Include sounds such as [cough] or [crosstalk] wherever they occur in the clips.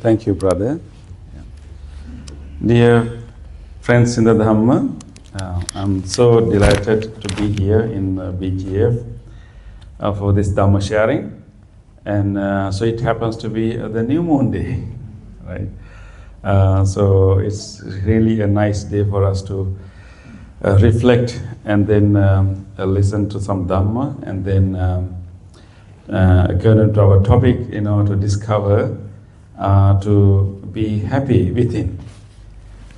thank you, brother. Dear friends in the Dhamma, uh, I'm so delighted to be here in uh, BGF uh, for this Dhamma sharing. And uh, so it happens to be uh, the new moon day, [laughs] right? Uh, so it's really a nice day for us to uh, reflect and then um, listen to some Dhamma and then um, uh, according to our topic, you know, to discover, uh, to be happy within.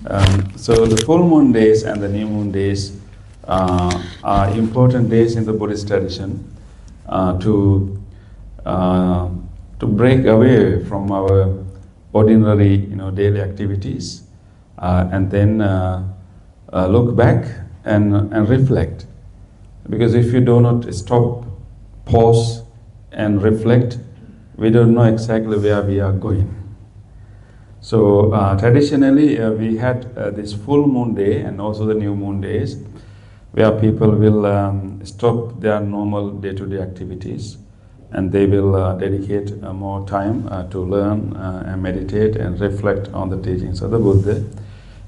Um, so the full moon days and the new moon days uh, are important days in the Buddhist tradition uh, to uh, to break away from our ordinary, you know, daily activities, uh, and then uh, look back and and reflect. Because if you do not stop, pause, and reflect, we don't know exactly where we are going. So uh, traditionally, uh, we had uh, this full moon day and also the new moon days, where people will um, stop their normal day-to-day activities, and they will uh, dedicate uh, more time uh, to learn and meditate and reflect on the teachings of the Buddha.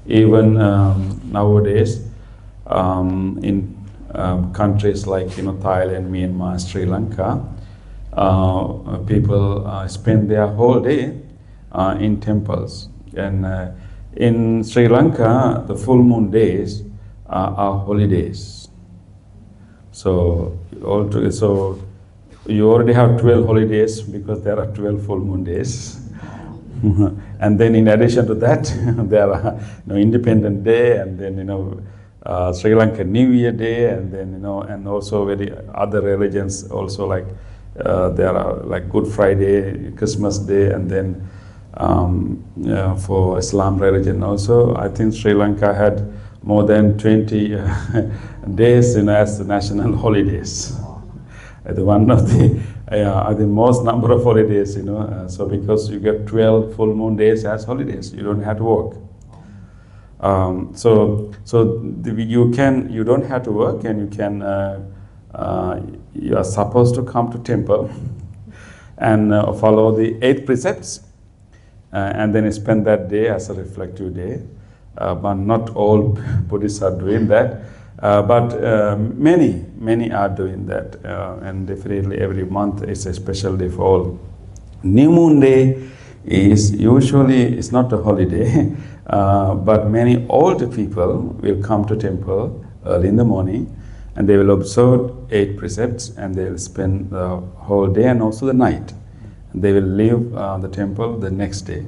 Even um, nowadays, um, in um, countries like you know Thailand, Myanmar, Sri Lanka, people uh, spend their whole day uh, in temples. And uh, in Sri Lanka, the full moon days uh, are holidays. So, all so you already have 12 holidays because there are 12 full moon days. [laughs] and then in addition to that, [laughs] there are you know, Independent Day and then you know uh, Sri Lanka New Year Day and then you know and also very other religions also like uh, there are like Good Friday, Christmas Day, and then um, yeah, for Islam religion also. I think Sri Lanka had more than 20 uh, [laughs] days you know, as national holidays. Uh, [laughs] the one of the uh, the most number of holidays, you know. Uh, so because you get 12 full moon days as holidays, you don't have to work. Um, so so the, you can you don't have to work and you can you are supposed to come to temple and uh, follow the eight precepts uh, and then spend that day as a reflective day. Uh, but not all [laughs] Buddhists are doing that. Uh, but um, many, many are doing that, and definitely every month is a special day for all. New Moon Day is usually it's not a holiday, [laughs] uh, but many older people will come to temple early in the morning, and they will observe eight precepts, and they will spend the whole day and also the night. They will leave uh, the temple the next day.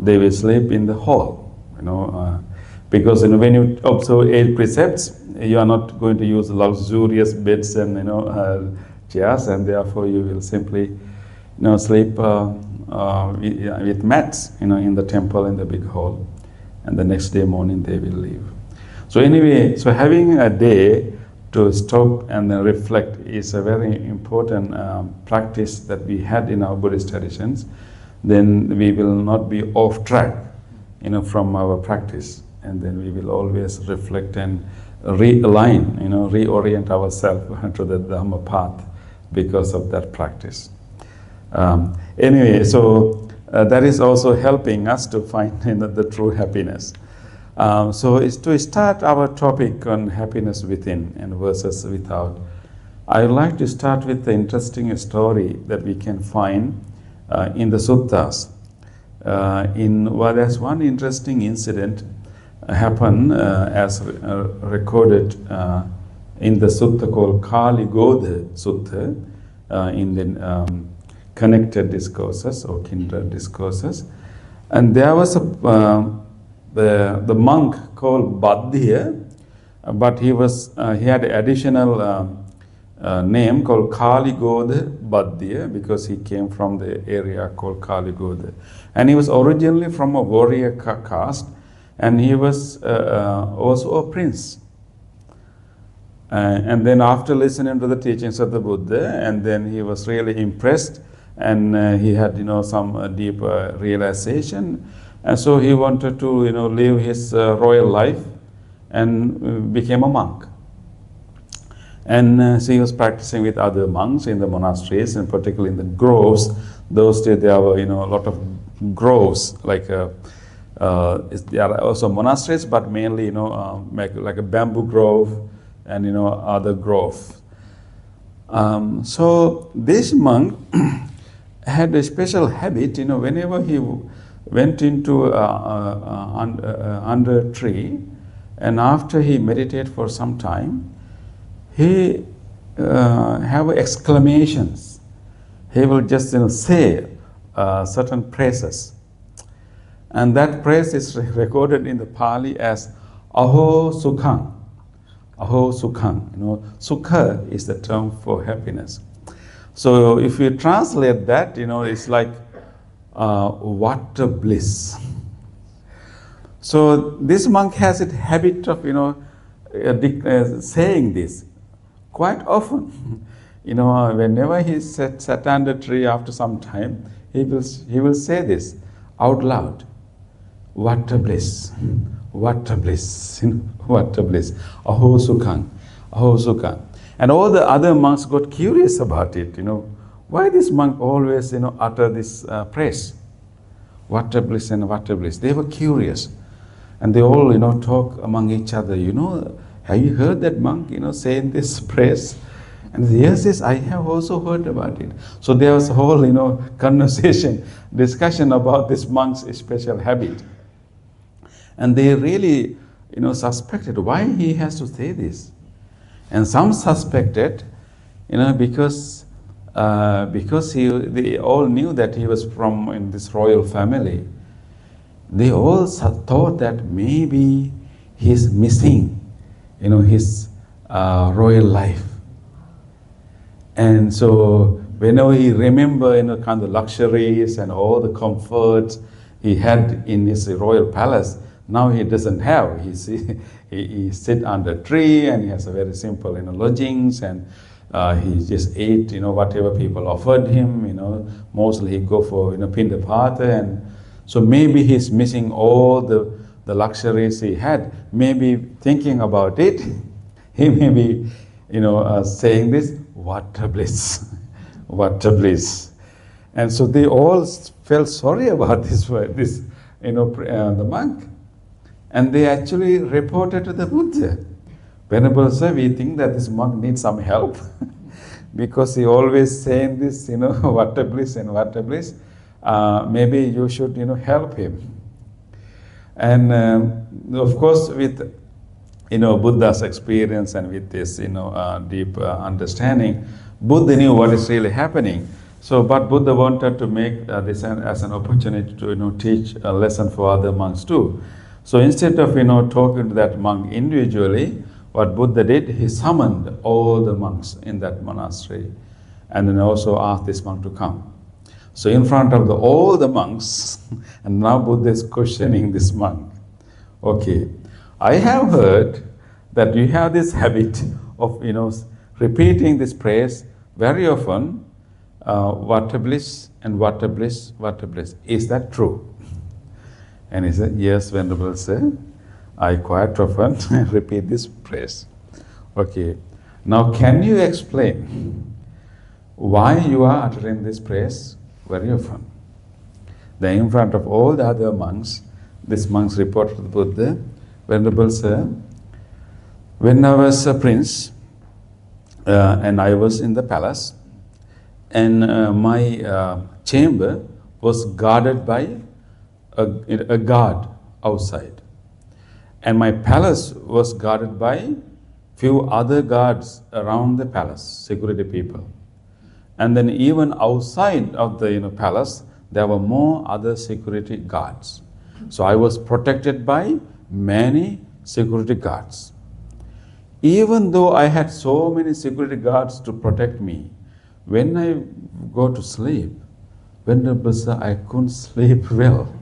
They will sleep in the hall, you know, uh, because you know, when you observe eight precepts, you are not going to use luxurious beds and you know uh, chairs, and therefore you will simply, you know, sleep uh, uh, with, with mats, you know, in the temple in the big hall, and the next day morning they will leave. So anyway, so having a day to stop and then reflect is a very important um, practice that we had in our Buddhist traditions. Then we will not be off track, you know, from our practice, and then we will always reflect and realign, you know, reorient ourselves [laughs] to the Dhamma path because of that practice. Um, anyway, so uh, that is also helping us to find [laughs] you know, the true happiness. Um, so, is to start our topic on happiness within and versus without, I would like to start with the interesting story that we can find uh, in the suttas. Uh, in well, there's one interesting incident uh, happened uh, as uh, recorded uh, in the sutta called Kali Godha Sutta in the um, connected discourses or kindred discourses, and there was a uh, the, the monk called Bhaddiya, uh, but he was uh, he had additional um, uh, name called Kali Godha Bhaddiya because he came from the area called Kali Godha, and he was originally from a warrior caste, and he was uh, uh, also a prince. Uh, and then after listening to the teachings of the Buddha, and then he was really impressed, and uh, he had you know some uh, deep uh, realization, and so he wanted to you know live his uh, royal life, and uh, became a monk. And uh, so he was practicing with other monks in the monasteries, and particularly in the groves. Those days there were you know a lot of groves, like uh, uh, there are also monasteries, but mainly you know um, like, like a bamboo grove and you know other grove. Um, so this monk [clears throat] had a special habit, you know, whenever he went into uh, uh, under, a tree, and after he meditated for some time, he uh, have exclamations. He will just you know, say uh, certain praises, And that praise is recorded in the Pali as Aho Sukham. Aho Sukham. You know, Sukha is the term for happiness. So if you translate that, you know, it's like uh, what a bliss. So this monk has a habit of, you know, uh, uh saying this quite often. [laughs] you know, whenever he sat, sat under tree after some time, he will, he will say this out loud. What a bliss. What a bliss. [laughs] what a bliss. Aho Sukhang. Aho Sukhang. And all the other monks got curious about it, you know. Why this monk always, you know, utter this uh, praise? A bliss and a bliss. They were curious. And they all, you know, talk among each other, you know, have you heard that monk, you know, saying this [laughs] praise? And yes, yes, I have also heard about it. So there was a whole, you know, [laughs] conversation, discussion about this monk's special habit. And they really, you know, suspected why he has to say this. And some suspected, you know, because uh, because he, they all knew that he was from in this royal family. They all thought that maybe he's missing, you know, his uh, royal life and so whenever he remember you know, kind of luxuries and all the comforts he had in his royal palace, now he doesn't have. He, see, [laughs] he, he sit under a tree and he has a very simple you know, lodgings and uh, he just ate you know whatever people offered him. You know mostly he go for you know pindapata and so maybe he's missing all the the luxuries he had. Maybe thinking about it, [laughs] he may be you know uh, saying this what a bliss! [laughs] what a bliss! And so they all felt sorry about [laughs] this, this you know, uh, the monk. And they actually reported to the Buddha. Venerable sir, we think that this monk needs some help [laughs] because he always saying this, you know, [laughs] what a bliss and what a bliss. Uh, maybe you should, you know, help him. And um, of course, with you know, Buddha's experience and with this, you know, uh, deep uh, understanding, Buddha knew what is really happening. So, but Buddha wanted to make uh, this an, as an opportunity to, you know, teach a lesson for other monks too. So instead of, you know, talking to that monk individually, what Buddha did, he summoned all the monks in that monastery and then also asked this monk to come. So in front of the, all the monks, [laughs] and now Buddha is questioning this monk. Okay, I have heard that you have this habit of, you know, repeating this praise very often, uh, a bliss and a bliss, a bliss. Is that true? And he said, Yes, Venerable Sir, I quite often [laughs] repeat this praise. Okay, now can you explain why you are uttering this praise very often? Then, in front of all the other monks, this monks report to the Buddha Venerable Sir, when I was a prince uh, and I was in the palace, and uh, my uh, chamber was guarded by a, a guard outside, and my palace was guarded by few other guards around the palace, security people. And then even outside of the you know, palace, there were more other security guards. So I was protected by many security guards. Even though I had so many security guards to protect me, when I go to sleep, when the Brassa I couldn't [laughs] sleep well.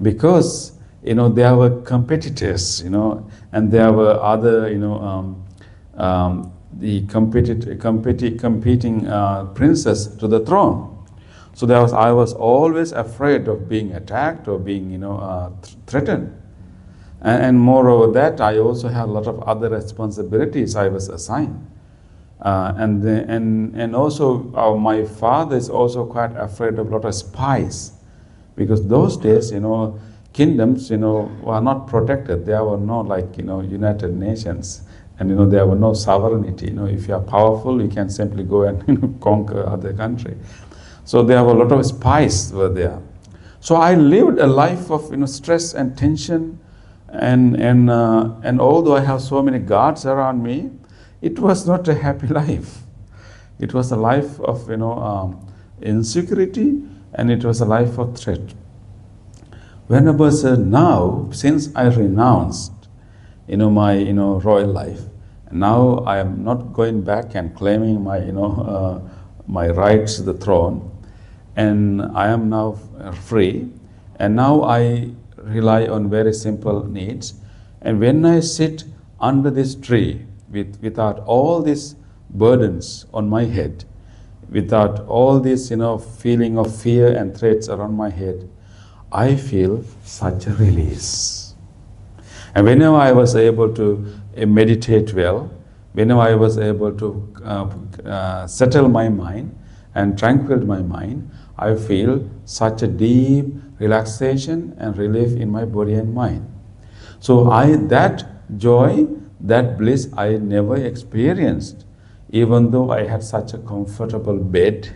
Because, you know, there were competitors, you know, and there were other, you know, um, um, the competed, competi- competing uh, princes to the throne. So there was, I was always afraid of being attacked or being, you know, uh, th- threatened. And, and moreover that, I also had a lot of other responsibilities I was assigned. Uh, and, and, and also uh, my father is also quite afraid of a lot of spies. Because those days, you know, kingdoms, you know, were not protected. There were no like, you know, United Nations. And, you know, there were no sovereignty. You know, if you are powerful, you can simply go and [laughs] you know, conquer other country. So there were a lot of spies were there. So I lived a life of, you know, stress and tension. And, and, uh, and although I have so many guards around me, it was not a happy [laughs] life. It was a life of, you know, um, insecurity and it was a life of threat. Venerable said, now, since I renounced, you know, my, you know, royal life, now I am not going back and claiming my, you know, [laughs] uh, my rights to the throne, and I am now free, and now I rely on very simple needs. And when I sit under this tree with, without all these burdens on my head, without all this, you know, feeling of fear and threats around my head, I feel such a release. And whenever I was able to uh, meditate well, whenever I was able to uh, uh, settle my mind and tranquil my mind, I feel such a deep relaxation and relief in my body and mind. So I that joy, that bliss I never experienced, even though I had such a comfortable bed,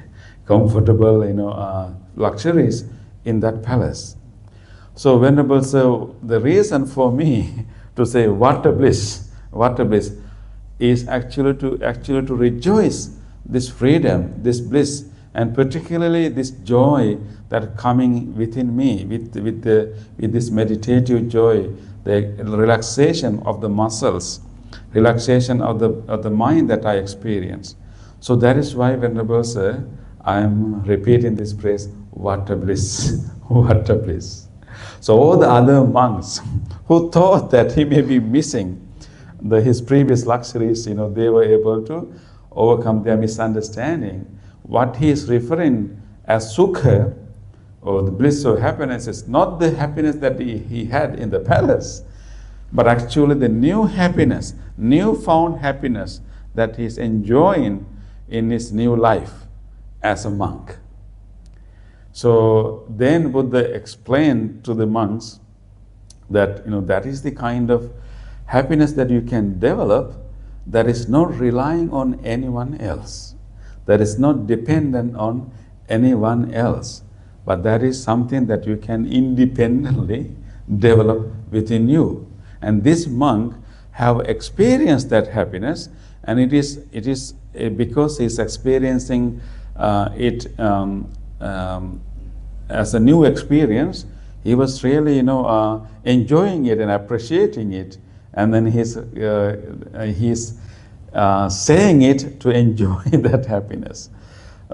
comfortable you know uh, luxuries in that palace. So Venerable Sir, the reason for me [laughs] to say what a bliss, what a bliss, is actually to actually to rejoice this freedom, this bliss, and particularly this joy that coming within me with, with, the, with this meditative joy, the relaxation of the muscles, relaxation of the, of the mind that I experience. So that is why Venerable Sir, I am repeating this phrase, what a bliss, [laughs] what a bliss. So all the other monks who thought that he may be missing the, his previous luxuries, you know, they were able to overcome their misunderstanding. What he is referring as sukha, or the bliss or happiness, is not the happiness that he, he had in the palace, but actually the new happiness, new found happiness that he is enjoying in his new life as a monk. So then Buddha explained to the monks that you know that is the kind of happiness that you can develop that is not relying on anyone else, that is not dependent on anyone else, but that is something that you can independently develop within you. And this monk have experienced that happiness, and it is it is uh, because he's experiencing uh, it um, um, as a new experience. He was really, you know, uh, enjoying it and appreciating it, and then he's uh, he's uh, saying it to enjoy [laughs] that happiness.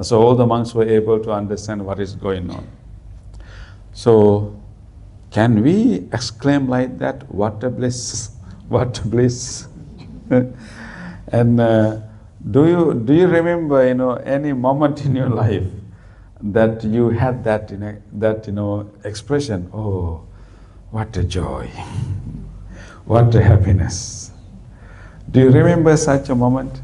So all the monks were able to understand what is going on. So can we exclaim like that? What a bliss! [laughs] What a bliss! [laughs] and uh, do you do you remember you know any moment in your life that you had that you know, that you know expression? Oh, what a joy! what a happiness! Do you remember such a moment?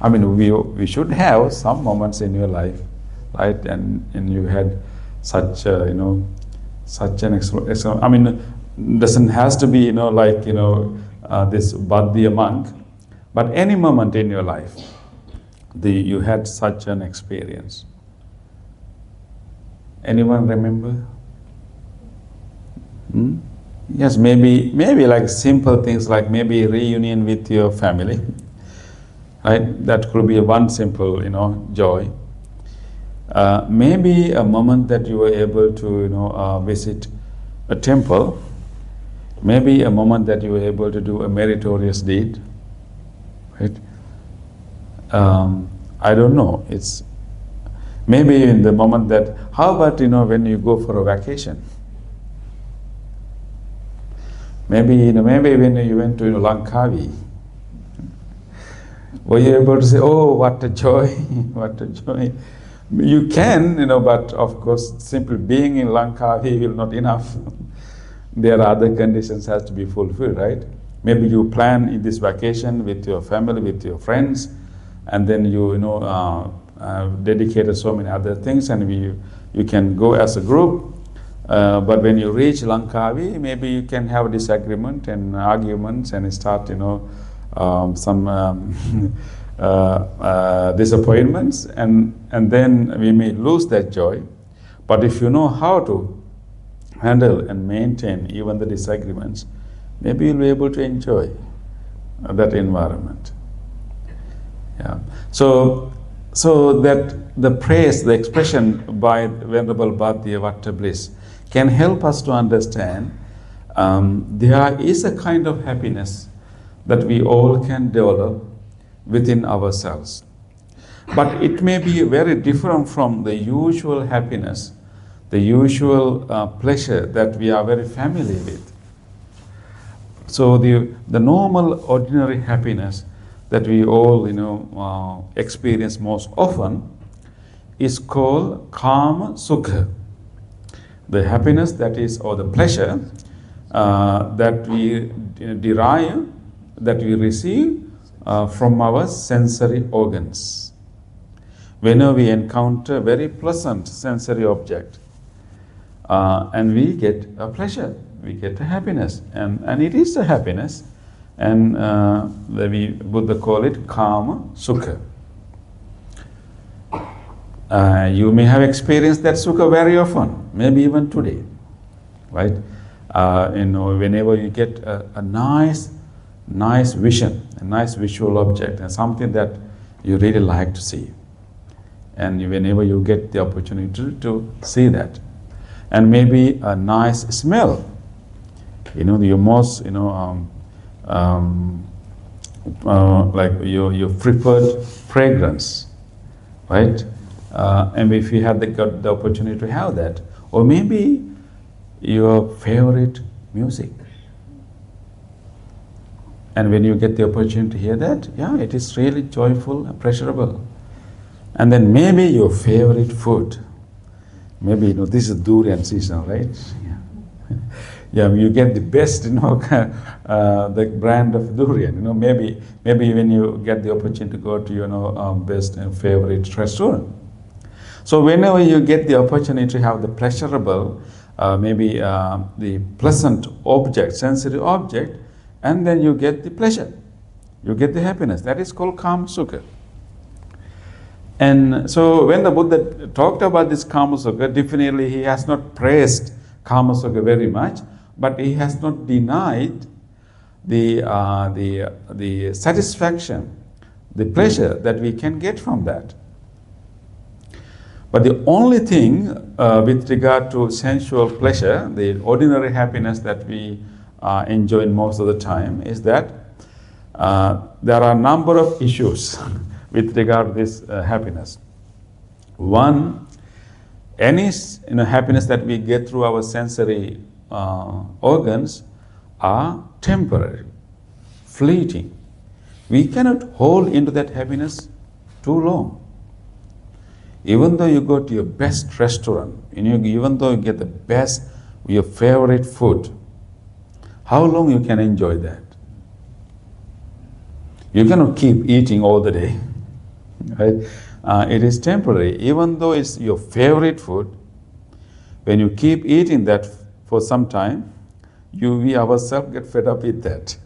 I mean, we, we should have some moments in your life, right? And, and you had such, a, you know, such an, exp- I mean, doesn't has to be, you know, like, you know, uh, this Bhaddiya monk, but any moment in your life, the, you had such an experience. Anyone remember? Hmm? Yes, maybe maybe like simple things like maybe reunion with your family, right? That could be one simple, you know, joy. Uh, maybe a moment that you were able to, you know, uh, visit a temple. Maybe a moment that you were able to do a meritorious deed, right? Um, I don't know. It's maybe in the moment that. How about you know when you go for a vacation? Maybe, you know, maybe when you went to you know, Langkawi, were you able to say, oh, what a joy, [laughs] what a joy. You can, you know, but of course, simply being in Langkawi will not enough. [laughs] there are other conditions has to be fulfilled, right? Maybe you plan in this vacation with your family, with your friends, and then you, you know, uh, dedicated so many other things, and we, you can go as a group. Uh, but when you reach Langkawi, maybe you can have disagreement and arguments and start, you know, um, some um, [laughs] uh, uh, disappointments, and and then we may lose that joy. But if you know how to handle and maintain even the disagreements, maybe you'll be able to enjoy that environment. Yeah. So, so that the praise, the expression by Venerable Bhaddiya Vatta Bliss can help us to understand um, there is a kind of happiness that we all can develop within ourselves. But it may be very different from the usual happiness, the usual uh, pleasure that we are very familiar with. So the, the normal, ordinary happiness that we all, you know, uh, experience most often is called kama sukha. The happiness that is, or the pleasure uh, that we derive, that we receive uh, from our sensory organs. Whenever we encounter very pleasant sensory object, uh, and we get a pleasure, we get a happiness, and, and it is a happiness, and uh, we Buddha call it kama sukha. Uh, you may have experienced that sukha very often, maybe even today, right? Uh, you know, whenever you get a, a nice, nice vision, a nice visual object, and something that you really like to see, and whenever you get the opportunity to, to see that, and maybe a nice smell, you know, your most, you know, um, um, uh, like your, your preferred fragrance, right? Uh, and if you had the, got the opportunity to have that, or maybe your favorite music. And when you get the opportunity to hear that, yeah, it is really joyful and pleasurable. And then maybe your favorite food. Maybe you know this is durian season, right? [laughs] Yeah. Yeah, you get the best, [laughs] you know, uh, the brand of durian. You know, maybe maybe when you get the opportunity to go to you know um, best and favorite restaurant. So whenever you get the opportunity to have the pleasurable, uh, maybe uh, the pleasant object, sensory object, and then you get the pleasure, you get the happiness. That is called kama sukha. And so when the Buddha talked about this kama sukha, definitely he has not praised kama sukha very much, but he has not denied the, uh, the, the satisfaction, the pleasure that we can get from that. But the only thing uh, with regard to sensual pleasure, the ordinary happiness that we uh, enjoy most of the time, is that uh, there are a number of issues [laughs] with regard to this uh, happiness. One, any you know, happiness that we get through our sensory uh, organs are temporary, fleeting. We cannot hold into that happiness too long even though you go to your best restaurant, even though you get the best, your favorite food, how long you can enjoy that? You cannot keep eating all the day, [laughs] right? Uh, it is temporary. Even though it's your favorite food, when you keep eating that for some time, you, we ourselves get fed up with that.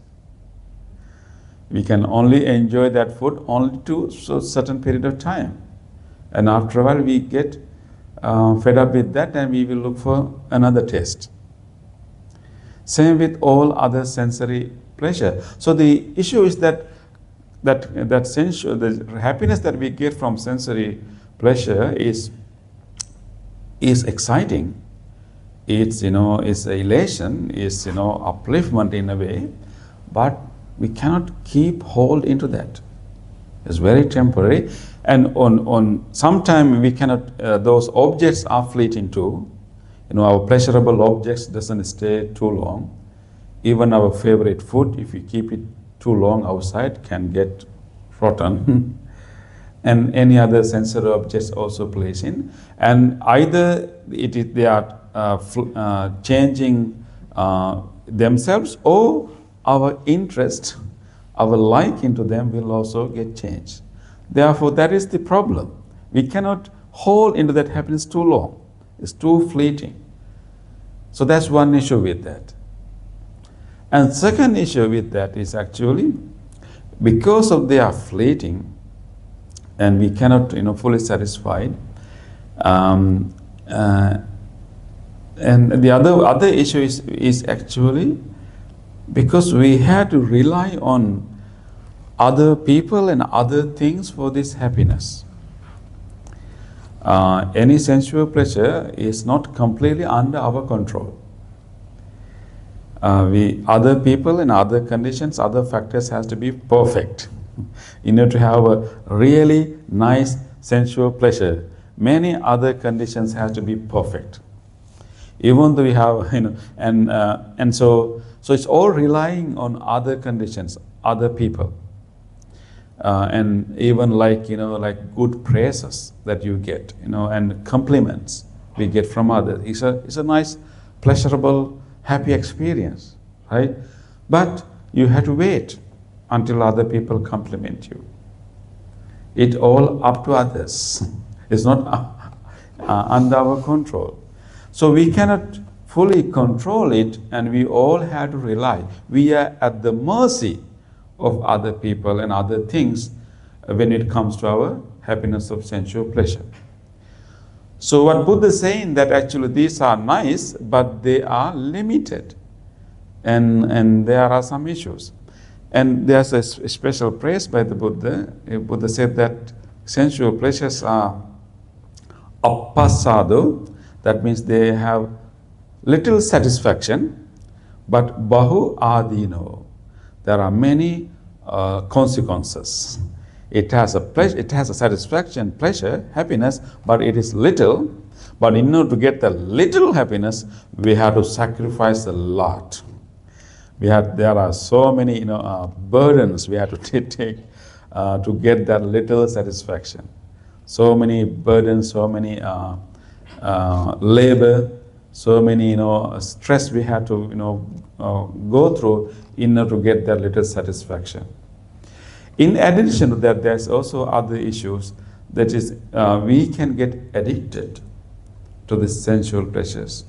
We can only enjoy that food only to a certain period of time. And after a while, we get uh, fed up with that and we will look for another taste. Same with all other sensory pleasure. So the issue is that that that sensual, the happiness that we get from sensory pleasure is is exciting. It's you know it's a elation, it's you know upliftment in a way, but we cannot keep hold into that. It's very temporary and on, on sometime we cannot, uh, those objects are fleeting too. You know, our pleasurable objects doesn't stay too long. Even our favorite food, if we keep it too long outside, can get rotten. [laughs] and any other sensory objects also plays in. And either it is, they are changing uh, themselves or our interest, our like into them will also get changed. Therefore, that is the problem. We cannot hold into that happiness too long. It's too fleeting. So that's one issue with that. And second issue with that is actually because of they are fleeting and we cannot you know fully satisfied um, uh, and the other other issue is, is actually because we had to rely on other people and other things for this happiness. Uh, any sensual pleasure is not completely under our control. Uh, we other people and other conditions, other factors has to be perfect [laughs] in order to have a really nice sensual pleasure. Many other conditions have to be perfect. Even though we have, [laughs] you know, and uh, and so so it's all relying on other conditions, other people. Uh, and even like you know like good praises that you get you know and compliments we get from others. It's a it's a nice pleasurable happy experience right? But you have to wait until other people compliment you. It all up to others. [laughs] It's not [laughs] uh, under our control so we cannot fully control it and we all have to rely we are at the mercy of other people and other things when it comes to our happiness of sensual pleasure. So what Buddha is saying that actually these are nice, but they are limited. And, and there are some issues. And there's a special praise by the Buddha. Buddha said that sensual pleasures are appasado, that means they have little satisfaction, but bahu adino. There are many uh, consequences. It has a pleasure, it has a satisfaction, pleasure, happiness, but it is little. But in order to get the little happiness, we have to sacrifice a lot. We have, there are so many you know, uh, burdens we have to [laughs] take uh, to get that little satisfaction. So many burdens, so many uh, uh labor, so many you know stress we have to you know uh, go through in order to get that little satisfaction. In addition to that, there's also other issues. That is, uh, we can get addicted to the sensual pleasures.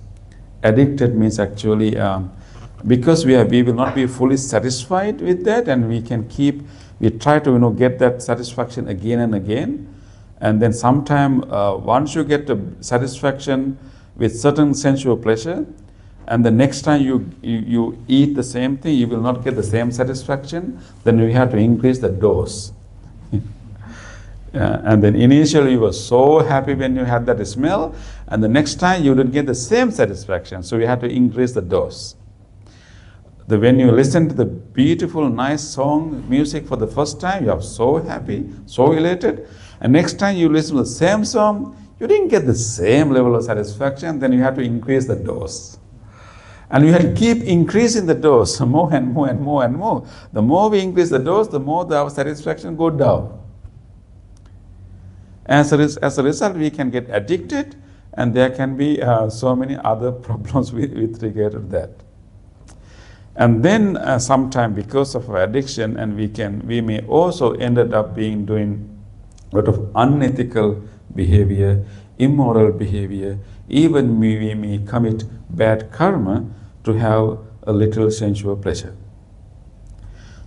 Addicted means actually um, because we, are, we will not be fully satisfied with that, and we can keep we try to you know get that satisfaction again and again, and then sometime uh, once you get satisfaction with certain sensual pleasure, and the next time you, you, you, eat the same thing, you will not get the same satisfaction, then you have to increase the dose. [laughs] and then initially you were so happy when you had that smell, and the next time you didn't get the same satisfaction, so you have to increase the dose. The, when you listen to the beautiful, nice song, music for the first time, you are so happy, so elated, and next time you listen to the same song, you didn't get the same level of satisfaction, then you have to increase the dose. And we have to keep increasing the dose [laughs] more and more and more and more. The more we increase the dose, the more the, our satisfaction go down. As a, as a result, we can get addicted, and there can be uh, so many other [laughs] problems with, with regard to that. And then, uh, sometime because of our addiction, and we can we may also ended up being doing a lot of unethical behavior, immoral behavior. Even we may commit bad karma to have a little sensual pleasure.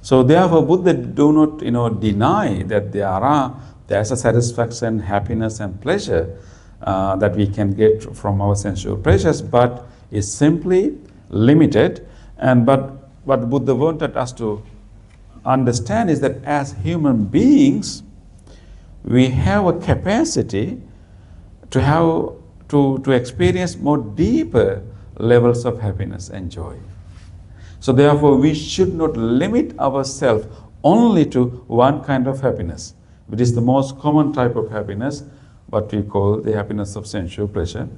So therefore, Buddha do not you know deny that there are there's a satisfaction, happiness, and pleasure uh, that we can get from our sensual pleasures, but is simply limited. And but what Buddha wanted us to understand is that as human beings, we have a capacity to have to, to experience more deeper levels of happiness and joy. So, therefore, we should not limit ourselves only to one kind of happiness, which is the most common type of happiness, what we call the happiness of sensual pleasure.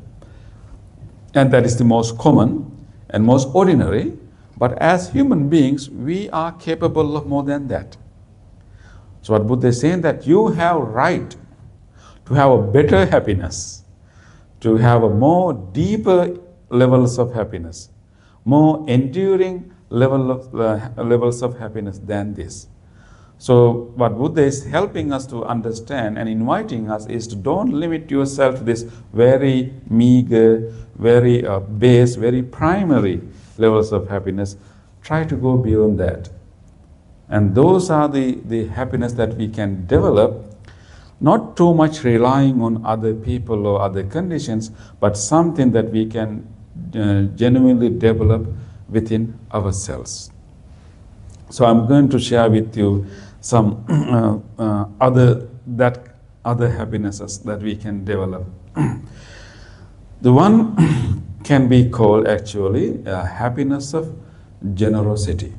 And that is the most common and most ordinary. But as human beings, we are capable of more than that. So, what Buddha is saying that you have right to have a better happiness, to have a more deeper levels of happiness, more enduring level of, uh, levels of happiness than this. So, what Buddha is helping us to understand and inviting us is to don't limit yourself to this very meager, very uh, base, very primary levels of happiness. Try to go beyond that. And those are the, the happiness that we can develop, not too much relying on other people or other conditions, but something that we can uh, genuinely develop within ourselves. So I'm going to share with you some [clears throat] uh, uh, other that other happinesses that we can develop. [clears throat] the one [clears throat] can be called actually happiness of generosity.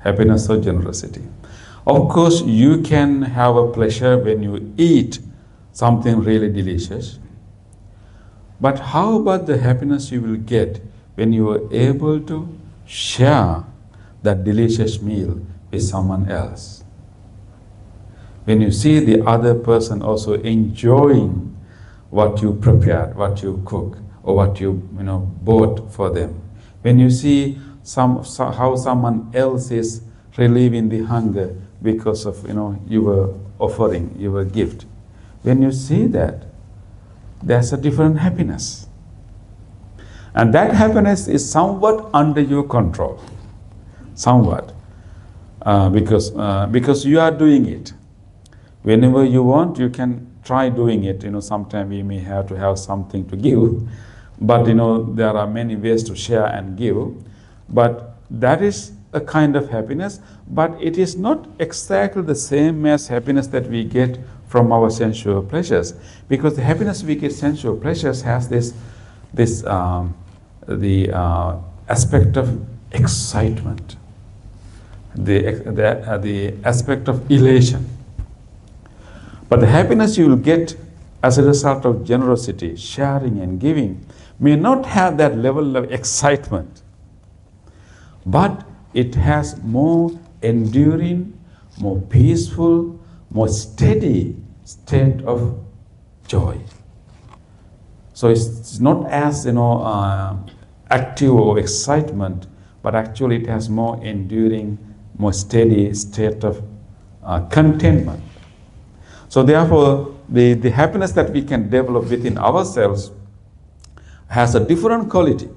Happiness or generosity. Of course, you can have a pleasure when you eat something really delicious. But how about the happiness you will get when you are able to share that delicious meal with someone else? When you see the other person also enjoying what you prepared, what you cook, or what you, you know, bought for them. When you see some, how someone else is relieving the hunger because of you know your offering, your gift. When you see that, there's a different happiness. And that happiness is somewhat under your control. Somewhat. Uh, because, uh, because you are doing it. Whenever you want, you can try doing it. You know, sometimes we may have to have something to give, [laughs] but you know, there are many ways to share and give. But that is a kind of happiness, but it is not exactly the same as happiness that we get from our sensual pleasures. Because the happiness we get sensual pleasures has this, this um, the uh, aspect of excitement, the, the, uh, the aspect of elation. But the happiness you will get as a result of generosity, sharing, and giving may not have that level of excitement, but it has more enduring, more peaceful, more steady state of joy. So it's not as you know uh, active or excitement, but actually it has more enduring, more steady state of uh, contentment. So therefore, the, the happiness that we can develop within ourselves has a different quality.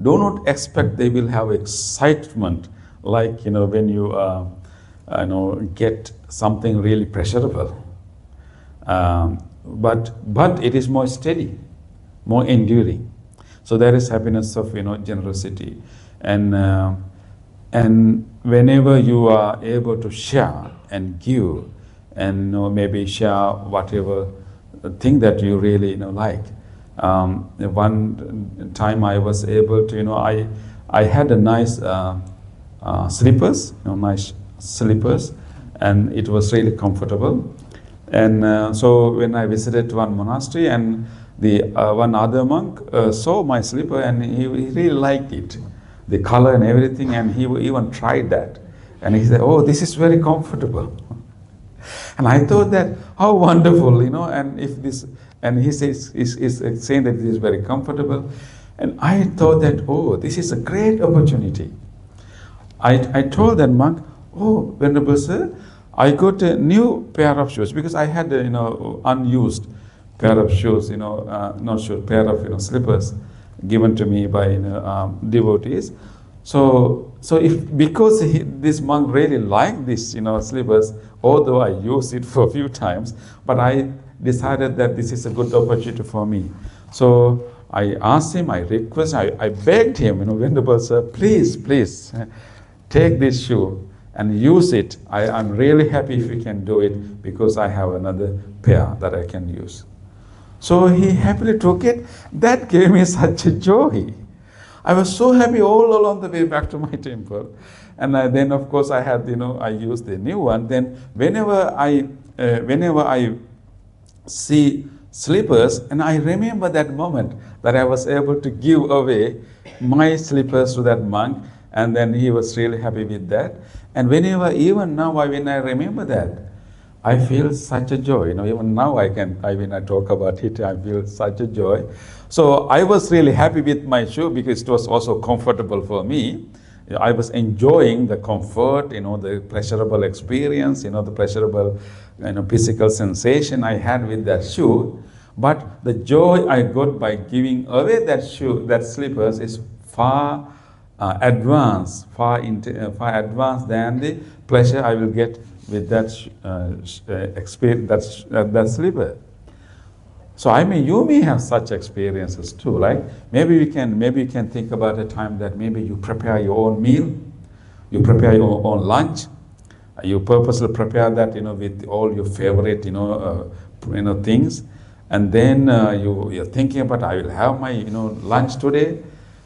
Do not expect they will have excitement like you know when you uh, you know get something really pleasurable. Um, but but it is more steady, more enduring. So there is happiness of you know generosity, and uh, and whenever you are able to share and give, and you know, maybe share whatever thing that you really you know like. Um, one time I was able to you know I I had a nice. Uh, uh, slippers, you know, nice slippers, and it was really comfortable. And uh, so when I visited one monastery, and the uh, one other monk uh, saw my slipper, and he, he, really liked it, the color and everything, and he even tried that, and he said, "Oh, this is very comfortable." [laughs] and I thought that how wonderful, you know, and if this, and he says is is saying that this is very comfortable, and I thought that oh, this is a great opportunity I, I told that monk, oh, Venerable Sir, I got a new pair of shoes because I had a, you know, unused pair of shoes, you know, uh, not sure, pair of, you know, slippers given to me by you know, um, devotees. So, so if because he, this monk really liked this, you know, slippers, although I used it for a few times, but I decided that this is a good opportunity for me. So I asked him, I requested, I, I begged him, you know, Venerable Sir, please, please, take this shoe and use it. I, am really happy if you can do it because I have another pair that I can use. So he happily took it. That gave me [laughs] such a joy. I was so happy all along the way back to my temple. And I, then, of course, I had, you know, I used the new one. Then, whenever I, uh, whenever I see slippers, and I remember that moment that I was able to give away my slippers to that monk, and then he was really happy with that. And whenever, even now, when I remember that, I feel such a joy. You know, even now I can, I, when I talk about it, I feel such a joy. So I was really happy with my shoe because it was also comfortable for me. I was enjoying the comfort, you know, the pleasurable experience, you know, the pleasurable, you know, physical sensation I had with that shoe. But the joy I got by giving away that shoe, that slippers, is far uh, advanced, far, uh, far advanced than the pleasure I will get with that uh, uh experience, that, uh, that slipper. So I mean, you may have such experiences too. Like maybe you can, maybe you can think about a time that maybe you prepare your own meal, you prepare your own lunch, you purposely prepare that, you know, with all your favorite, you know, uh, you know things, and then uh, you you're thinking about I will have my, you know, lunch today,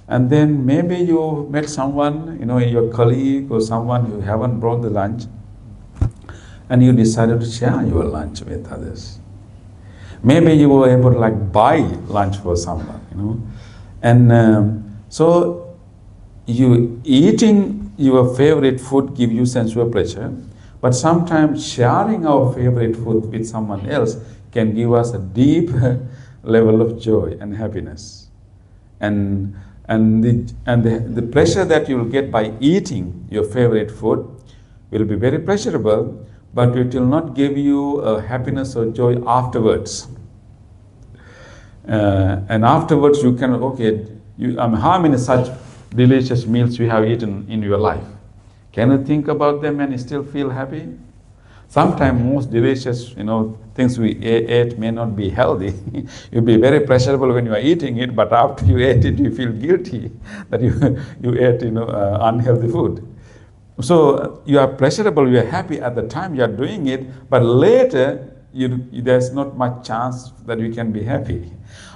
and then maybe you met someone, you know, your colleague or someone you haven't brought the lunch, and you decided to share your lunch with others. Maybe you were able to like buy lunch for someone, you know. And um, so you eating your favorite food give you sensual pleasure, but sometimes sharing our favorite food with someone else can give us a deep [laughs] level of joy and happiness. And and the and the, the pleasure that you will get by eating your favorite food will be very pleasurable, but it will not give you a happiness or joy afterwards. Uh, and afterwards you can, okay, you, um, how many such delicious meals you have eaten in your life? Can you think about them and still feel happy? Sometimes most delicious, you know, things we ate may not be healthy. [laughs] You'll be very pleasurable when you are eating it, but after you [laughs] ate it, you feel guilty [laughs] that you, you ate, you know, uh, unhealthy food. So uh, you are pleasurable, you are happy at the time you are doing it, but later you, there's not much chance that you can be happy.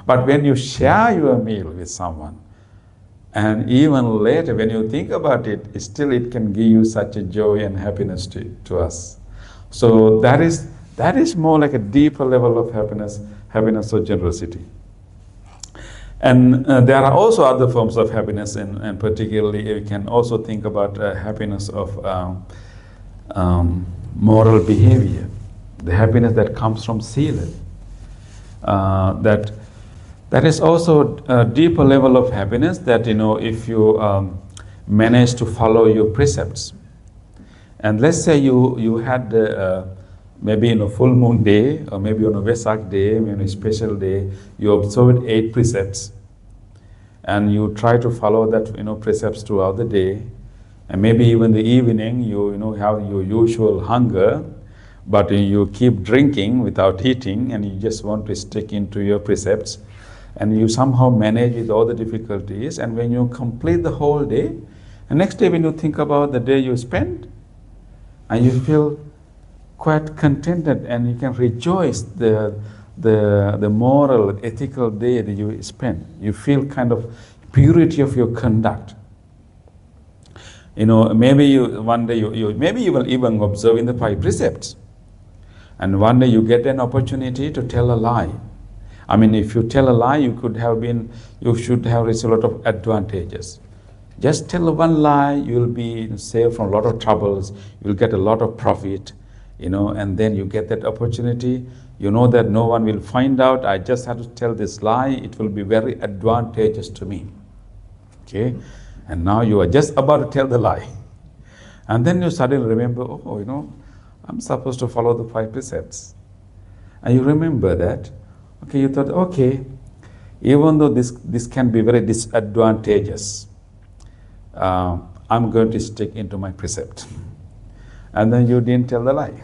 But when you share your meal with someone, and even later when you think about it, still it can give you such a joy and happiness to, to us. So that is, that is more like a deeper level of happiness, happiness or generosity. And uh, there are also other forms of happiness, and, and particularly you can also think about uh, happiness of um, um, moral behavior the happiness that comes from sila. Uh, that that is also a deeper level of happiness that you know if you um, manage to follow your precepts. And let's say you you had uh, maybe in a full moon day or maybe on a Vesak day, maybe a special day, you observed eight precepts, and you try to follow that you know precepts throughout the day, and maybe even the evening you you know have your usual hunger but you keep drinking without eating and you just want to stick into your precepts and you somehow manage with all the difficulties and when you complete the whole day the next day when you think about the day you spent and you feel quite contented and you can rejoice the the the moral ethical day that you spent you feel kind of purity of your conduct you know maybe you one day you, you maybe you will even observe in the five precepts and one day you get an opportunity to tell a lie. I mean, if you tell a lie, you could have been, you should have received a lot of advantages. Just tell one lie, you'll be saved from a lot of troubles, you'll get a lot of profit, you know, and then you get that opportunity. You know that no one will find out. I just have to tell this lie, it will be very advantageous to me. Okay? And now you are just about to tell the lie. [laughs] And then you suddenly remember, oh, you know, I'm supposed to follow the five precepts. And you remember that. Okay, you thought, okay, even though this, this can be very disadvantageous, uh, I'm going to stick into my precept. And then you didn't tell the lie.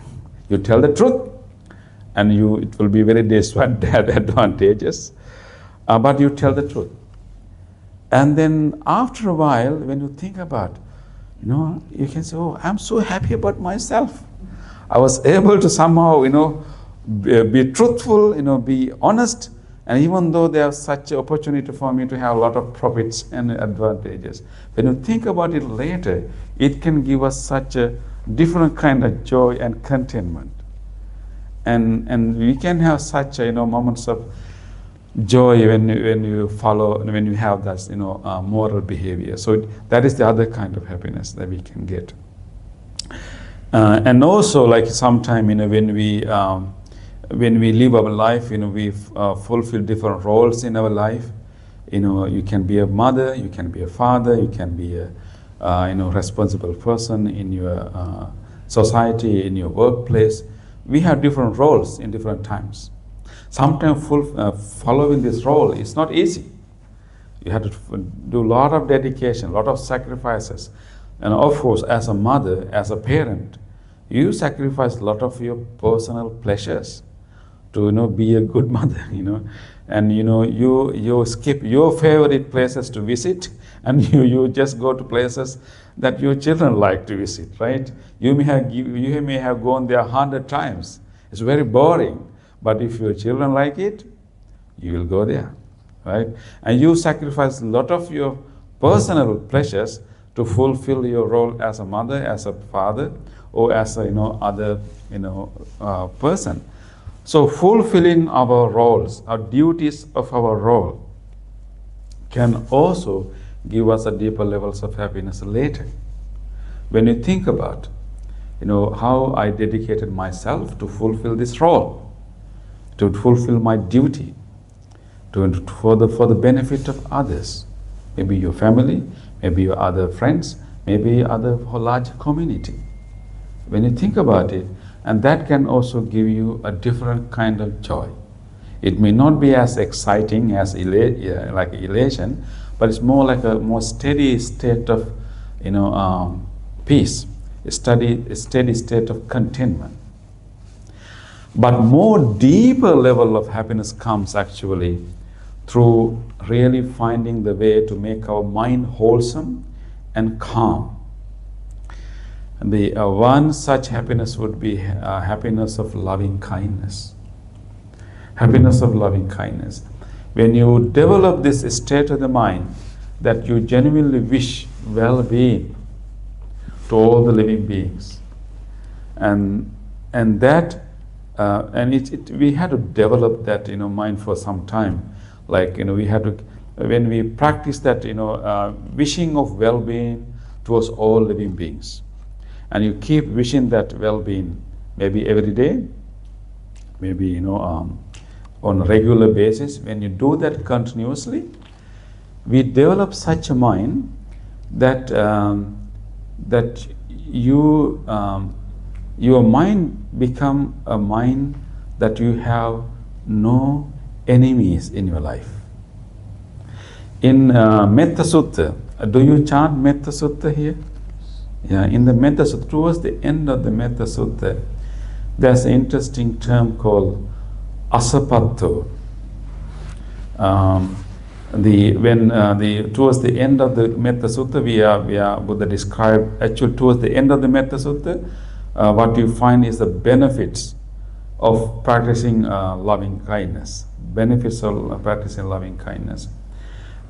You tell the truth, and you it will be very disadvantageous, [laughs] uh, but you tell the truth. And then after a while, when you think about, you know, you can say, oh, I'm so happy about myself. I was able to somehow, you know, be, be truthful, you know, be honest, and even though there's such an opportunity for me to have a lot of profits and advantages, when you think about it later, it can give us such a different kind of joy and contentment. And, and we can have such you know, moments of joy when, when you follow, when you have that you know, uh, moral behavior. So that is the other kind of happiness that we can get. Uh, and also, like sometime, you know, when we um, when we live our life, you know, we uh, fulfill different roles in our life. You know, you can be a mother, you can be a father, you can be a, uh, you know, responsible person in your uh, society, in your workplace. We have different roles in different times. Sometimes full, uh, following this role is not easy. You have to do a lot of dedication, a lot of sacrifices. And of course, as a mother, as a parent, you sacrifice a lot of your personal pleasures to you know be a good [laughs] mother you know. And you know you you skip your favorite places to visit and [laughs] you you just go to places that your children like to visit right? You may have you, may have gone there a hundred times. It's very boring. But if your children like it you will go there right? And you sacrifice a lot of your personal pleasures to fulfill your role as a mother as a father or as a you know other you know uh, person so, fulfilling our roles, our duties of our role, can also give us a deeper levels of happiness later. When you think about, you know, how I dedicated myself to fulfill this role, to fulfill my duty, to, for, the, for the benefit of others, maybe your family, maybe your other friends, maybe other large community. When you think about it, and that can also give you a different kind of joy. It may not be as exciting as ela- like elation, but it's more like a more steady state of, you know, um, peace, a steady, a steady state of contentment. But more deeper level of happiness comes actually through really finding the way to make our mind wholesome and calm the uh, one such happiness would be uh, happiness of loving kindness. Happiness of loving kindness. When you develop this state of the mind that you genuinely wish well-being to all the living beings, and and that uh, and it, it, we had to develop that you know mind for some time. Like you know we had to when we practice that you know uh, wishing of well-being towards all living beings and you keep wishing that well-being. Maybe every day maybe you know um, on a regular basis. When you do that continuously we develop such a mind that um, that you um, your mind become a mind that you have no enemies in your life. In uh, Metta Sutta, do you chant Metta Sutta here? Yeah, in the Metta Sutta, towards the end of the Metta Sutta, there's an interesting term called asapatto. Um, the when uh, the towards the end of the Metta Sutta, we are we are Buddha described actually towards the end of the Metta Sutta, uh, what you find is the benefits of practicing uh, loving kindness. Benefits of practicing loving kindness,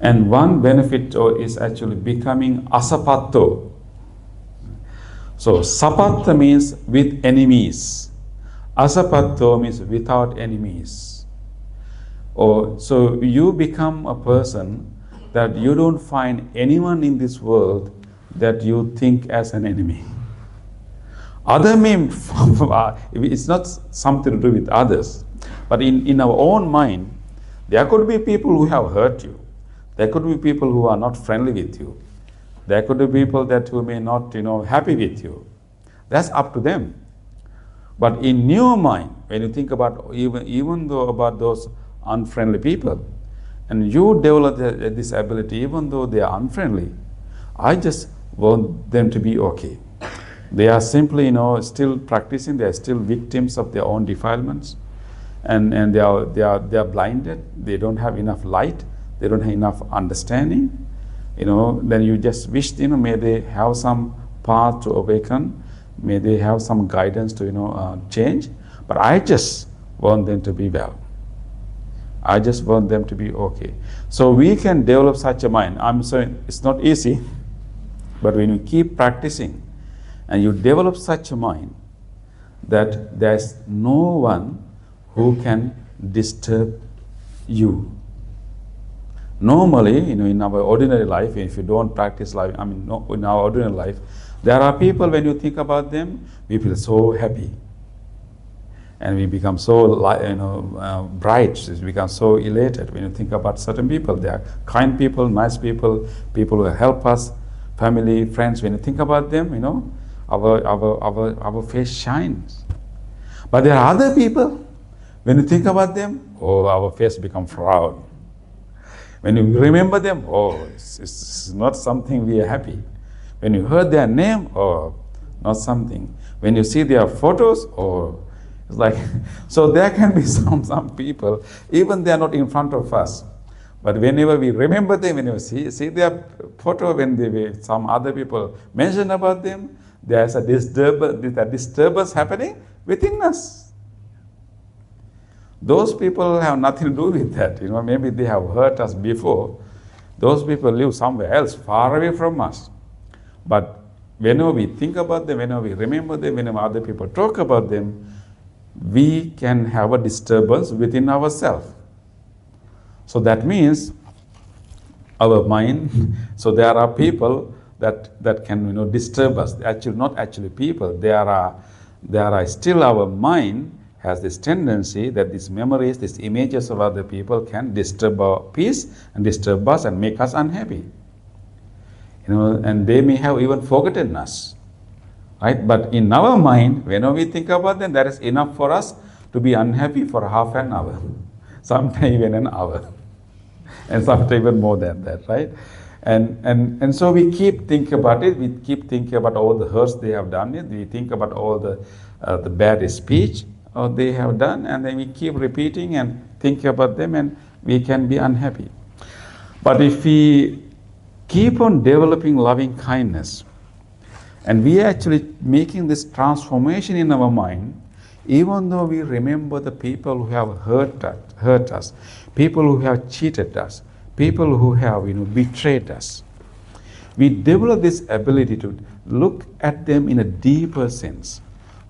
and one benefit uh, is actually becoming asapatto so sapatta means with enemies. Asapatto means without enemies. Or so you become a person that you don't find anyone in this world that you think as an enemy. Other mean [laughs] it's not something to do with others, but in, in our own mind, there could be people who have hurt you. There could be people who are not friendly with you. There could be people that who may not, you know, happy with you. That's up to them. But in your mind, when you think about even even though about those unfriendly people, and you develop this ability, even though they are unfriendly, I just want them to be okay. They are simply, you know, still practicing. They are still victims of their own defilements, and and they are they are they are blinded. They don't have enough light. They don't have enough understanding you know, then you just wish, you know, may they have some path to awaken, may they have some guidance to, you know, uh, change. But I just want them to be well. I just want them to be okay. So we can develop such a mind. I'm saying it's not easy, but when you keep practicing and you develop such a mind that there's no one who can disturb you Normally, you know, in our ordinary life, if you don't practice life, I mean, no, in our ordinary life, there are people when you think about them, we feel so happy, and we become so, you know, uh, bright. We become so elated when you think about certain people. They are kind people, nice people, people who help us. family, friends, when you think about them, you know, our, our, our, our face shines. But there are other people, when you think about them, oh, our face becomes frown. When you remember them, oh, it's, it's not something we are happy. When you heard their name, oh, not something. When you see their photos, oh, it's like, [laughs] so there can be [laughs] some, some people, even they are not in front of us. But whenever we remember them, when you see, see their photo, when they, some other people mention about them, there's a disturbance, a disturbance happening within us. Those people have nothing to do with that. You know, maybe they have hurt us before. Those people live somewhere else, far away from us. But whenever we think about them, whenever we remember them, whenever other people talk about them, we can have a disturbance within ourselves. So that means our mind, [laughs] so there are people that, that can you know, disturb us. Actually, not actually people, there are, there are still our mind has this tendency that these memories, these images of other people can disturb our peace and disturb us and make us unhappy. You know, and they may have even forgotten us. Right? But in our mind, whenever we think about them, that is enough for us to be unhappy for half an hour, [laughs] sometimes even an hour, [laughs] and sometimes even more than that, right? And, and, and so we keep thinking about it, we keep thinking about all the hurts they have done it, we think about all the, uh, the bad speech uh, they have done, and then we keep repeating and thinking about them, and we can be unhappy. But if we keep on developing loving kindness, and we are actually making this transformation in our mind, even though we remember the people who have hurt us, hurt us people who have cheated us, people who have you know, betrayed us. We develop this ability to look at them in a deeper sense,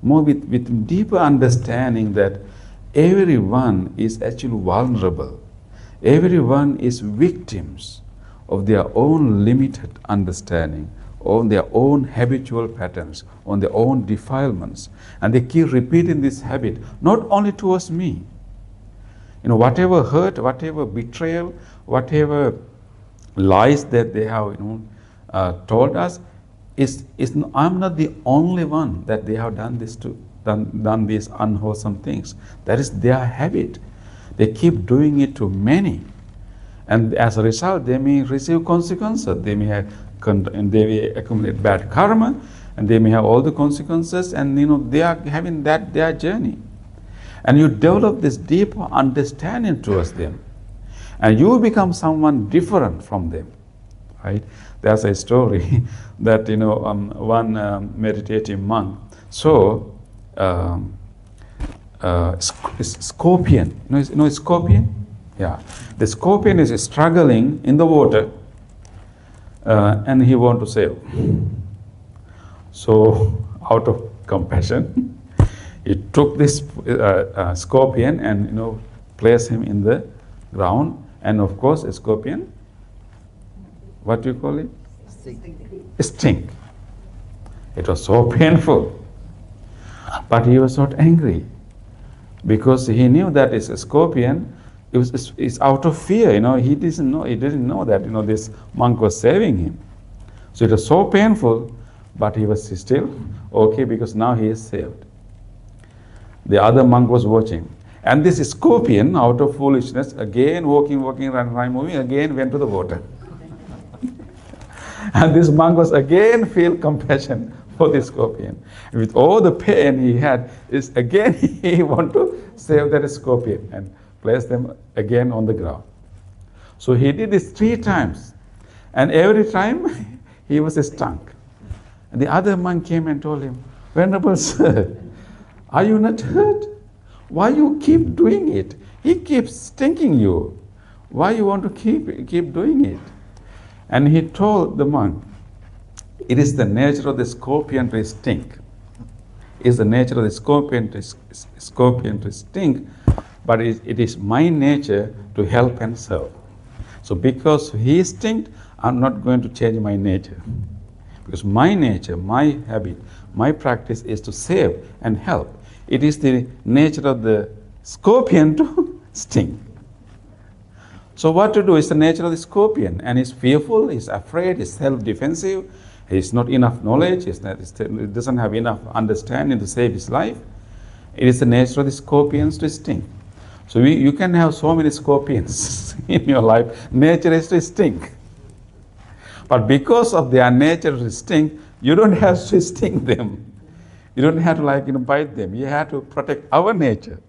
more with, with deeper understanding that everyone is actually vulnerable. Everyone is victims of their own limited understanding, on their own habitual patterns, on their own defilements. And they keep repeating this habit, not only towards me, you know, whatever hurt, whatever betrayal, whatever lies that they have, you know, uh, told us, is, is I'm not the only one that they have done this to, done, done these unwholesome things. That is their habit. They keep doing it to many. And as a result, they may receive consequences. They may have, they may accumulate bad karma, and they may have all the consequences, and you know, they are having that their journey and you develop this deeper understanding towards them and you become someone different from them right there's a story [laughs] that you know um, one um, meditative monk saw um, uh, scorpion. You know, you know scorpion? Yeah. The scorpion is struggling in the water uh, and he want to save so [laughs] out of compassion [laughs] he took this uh, uh, scorpion and you know placed him in the ground. And of course a scorpion what do you call it? Sting it was so [laughs] painful. But he was not angry. Because he knew that it's a scorpion it was it's, it's out of fear you know. He didn't know he didn't know that you know this monk was saving him. So it was so painful but he was still okay because now he is saved. The other monk was watching. And this scorpion, out of foolishness, again walking, walking, running, running, moving, again went to the water. And this monk was again feel compassion for the scorpion. With all the pain he had, is again [laughs] he want to save that scorpion and place them again on the ground. So he did this three times. And every time [laughs] he was stung. And the other monk came and told him, Venerable sir, are you not hurt? Why you keep doing it? He keeps stinking you. Why you want to keep, keep doing it? And he told the monk, it is the nature of the scorpion to stink. It is the nature of the scorpion to, scorpion to stink, but it, is my nature to help and serve. So because he stinked, I'm not going to change my nature. Because my nature, my habit, my practice is to save and help. It is the nature of the scorpion to [laughs] sting. So what to do is the nature of the scorpion, and he's fearful, he's afraid, he's self-defensive, he's not enough knowledge, he's not, he doesn't have enough understanding to save his life. It is the nature of the scorpions to sting. So we, you can have so many scorpions [laughs] in your life. Nature is to sting. But because of their nature to sting, you don't have to sting them. You don't have to like you know bite them. You have to protect our nature,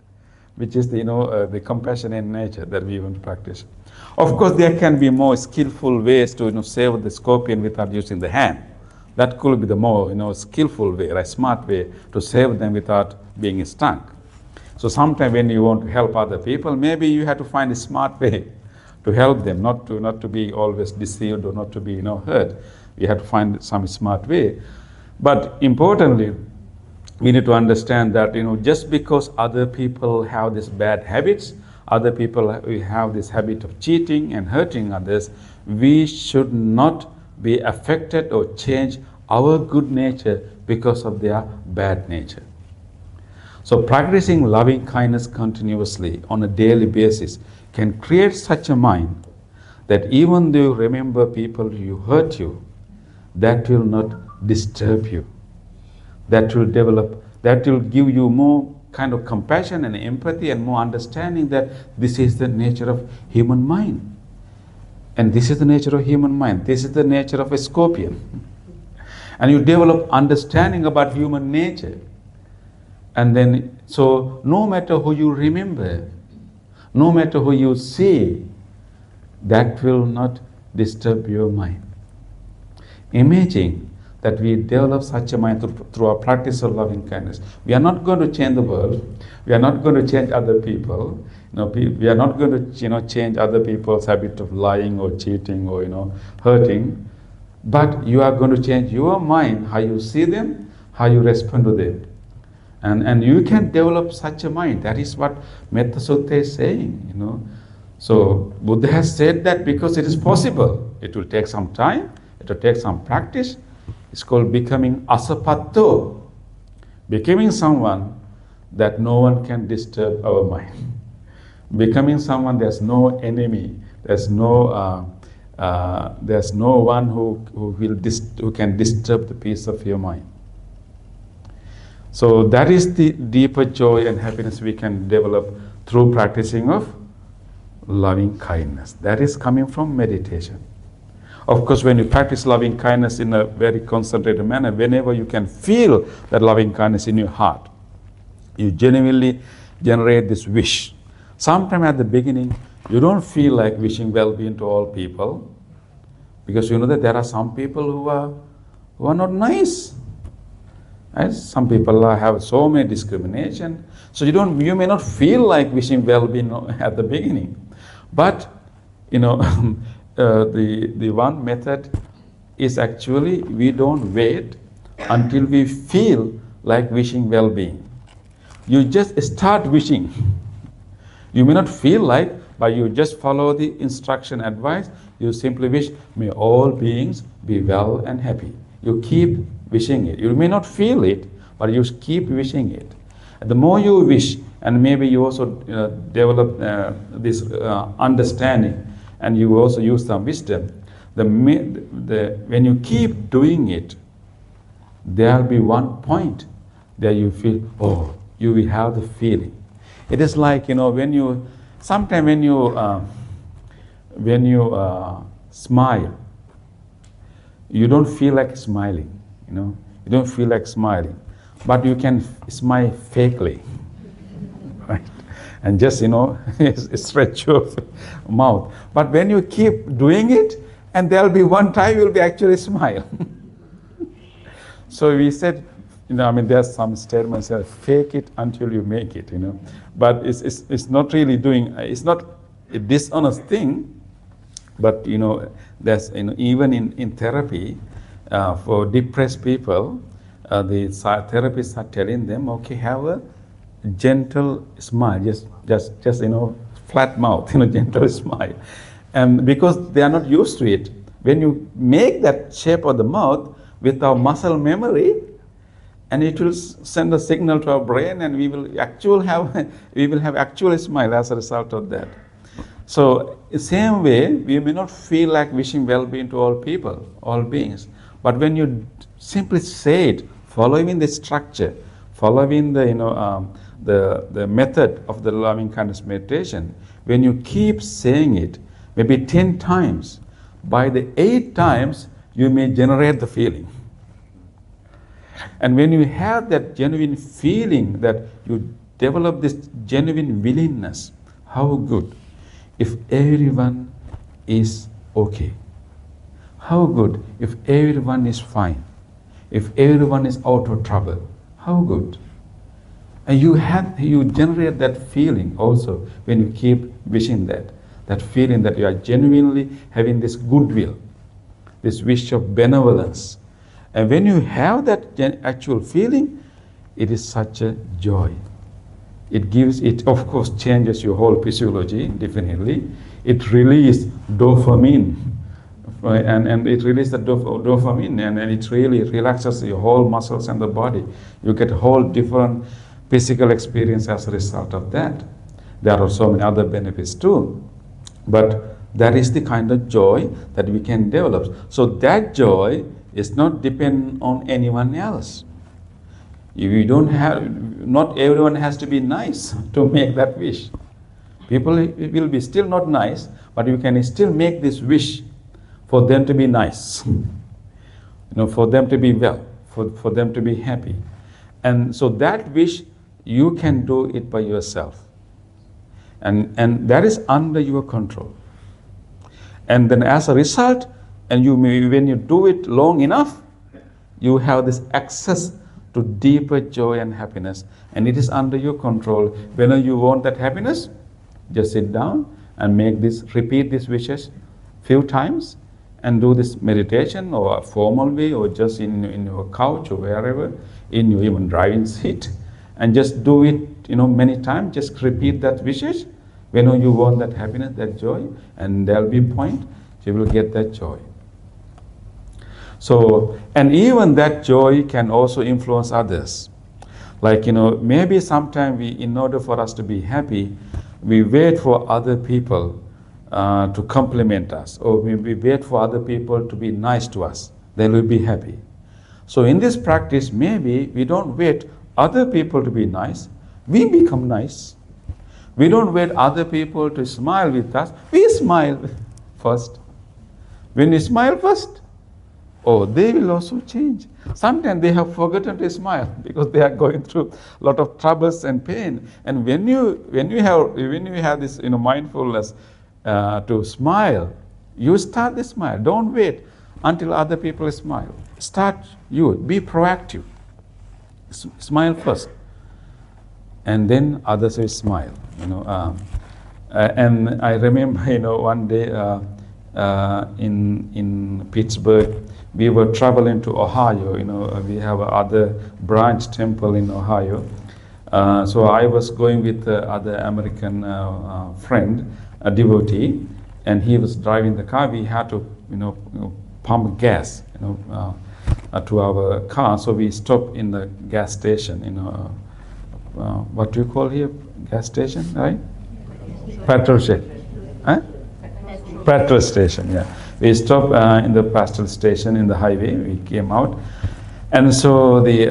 which is the you know uh, the compassionate nature that we want to practice. Of course, there can be more skillful ways to you know save the scorpion without using the hand. That could be the more you know skillful way, a smart way to save them without being stung. So sometimes when you want to help other people, maybe you have to find a smart way to help them, not to not to be always deceived or not to be you know hurt. You have to find some smart way. But importantly, we need to understand that you know just because other people have these bad habits, other people we have this habit of cheating and hurting others, we should not be affected or change our good nature because of their bad nature. So practicing loving kindness continuously on a daily basis can create such a mind that even though you remember people who hurt you, that will not disturb you. That will develop, that will give you more kind of compassion and empathy and more understanding that this is the nature of human mind. And this is the nature of human mind. This is the nature of a scorpion. And you develop understanding about human nature. And then, so no matter who you remember, no matter who you see, that will not disturb your mind. Imagine that we develop such a mind through, through our practice of loving kindness. We are not going to change the world. We are not going to change other people. You know, we are not going to you know, change other people's habit of lying or cheating or you know, hurting. But you are going to change your mind, how you see them, how you respond to them. And, and you can develop such a mind. That is what Metta Sutta is saying, you know. So Buddha has said that because it is possible. It will take some time, it will take some practice. It's called becoming asapatto, becoming someone that no one can disturb our mind. [laughs] becoming someone there's no enemy, there's no uh, uh, there's no one who, who will dis- who can disturb the peace of your mind. So that is the deeper joy and happiness we can develop through practicing of loving kindness. That is coming from meditation. Of course, when you practice loving kindness in a very concentrated manner, whenever you can feel that loving kindness in your heart, you genuinely generate this wish. Sometime at the beginning, you don't feel like wishing well-being to all people, because you know that there are some people who are who are not nice. Right? Some people have so many discrimination. So you don't, you may not feel like wishing well-being at the beginning, but you know, [laughs] uh, the the one method is actually we don't wait until we feel like wishing well-being. You just start wishing. [laughs] You may not feel like, but you just follow the instruction advice. You simply wish, may all beings be well and happy. You keep wishing it. You may not feel it, but you keep wishing it. The more you wish, and maybe you also develop uh, this uh, understanding, and you also use some wisdom. The, the, when you keep doing it, there will be one point that you feel, oh, you will have the feeling. It is like you know when you, sometimes when you, uh, when you uh, smile, you don't feel like smiling. You know, you don't feel like smiling, but you can smile fakely? And just you know, [laughs] stretch your [laughs] mouth. But when you keep doing it, and there'll be one time you'll be actually smile. [laughs] so we said, you know, I mean, there's some statements that fake it until you make it, you know. But it's, it's, it's not really doing, it's not a dishonest thing, but, you know, there's, you know, even in, in therapy, uh, for depressed people, uh, the therapists are telling them, okay, have a gentle smile, just, just, just, you know, flat mouth, [laughs] you know, gentle smile. And because they are not used to it, when you make that shape of the mouth with our muscle memory, and it will send a signal to our brain, and we will actual have [laughs] we will have actual smile as a result of that. So, same way, we may not feel like wishing well-being to all people, all beings. But when you simply say it, following the structure, following the you know um, the the method of the loving kindness meditation, when you keep saying it, maybe ten times, by the eight times you may generate the feeling. And when you have that genuine feeling that you develop this genuine willingness, how good if everyone is okay. How good if everyone is fine, if everyone is out of trouble. How good. And you have you generate that feeling also when you keep wishing that. That feeling that you are genuinely having this goodwill, this wish of benevolence. And when you have that gen- actual feeling, it is such a joy. It gives it, of course, changes your whole physiology, definitely. It releases dopamine, right? and, and it releases the dop- dopamine, and, and it really relaxes your whole muscles and the body. You get whole different physical experience as a result of that. There are so many other benefits too. But that is the kind of joy that we can develop. So that joy is not dependent on anyone else. You don't have, not everyone has to be nice [laughs] to make that wish. People will be still not nice, but you can still make this wish for them to be nice, [laughs] you know, for them to be well, for, for them to be happy. And so that wish, you can do it by yourself. And, and that is under your control. And then as a result, and you may, when you do it long enough, you have this access to deeper joy and happiness. And it is under your control. Whenever you want that happiness, just sit down and make this, repeat these wishes few times and do this meditation or a formal way or just in, in your couch or wherever, in your even driving [laughs] seat. And just do it, you know, many times. Just repeat that wishes. Whenever you want that happiness, that joy, and there'll be point, you will get that joy. So, and even that joy can also influence others. Like, you know, maybe sometime we, in order for us to be happy, we wait for other people uh, to compliment us, or we, we wait for other people to be nice to us. Then we'll be happy. So, in this practice, maybe we don't wait other people to be nice, we become nice. We don't wait other people to smile with us, we smile [laughs] first. When we smile first, oh, they will also change. Sometimes they have forgotten to smile [laughs] because they are going through a lot of troubles and pain. And when you when you have when you have this you know mindfulness uh, to smile, you start the smile. Don't wait until other people smile. Start you. Be proactive. Smile first, and then others will smile. You know. Um, uh, and I remember, [laughs] you know, one day uh, uh, in in Pittsburgh, we were traveling to Ohio. You know, uh, we have other branch temple in Ohio. Uh, so I was going with the other American uh, friend, a devotee, and he was driving the car. We had to, you know, pump gas, you know, to our car. So we stop in the gas station. You know, uh, uh, what do you call here? Gas station, right? Petrol station. Huh? Petrol station, yeah. We uh, in the petrol station in the highway. We came out, and so the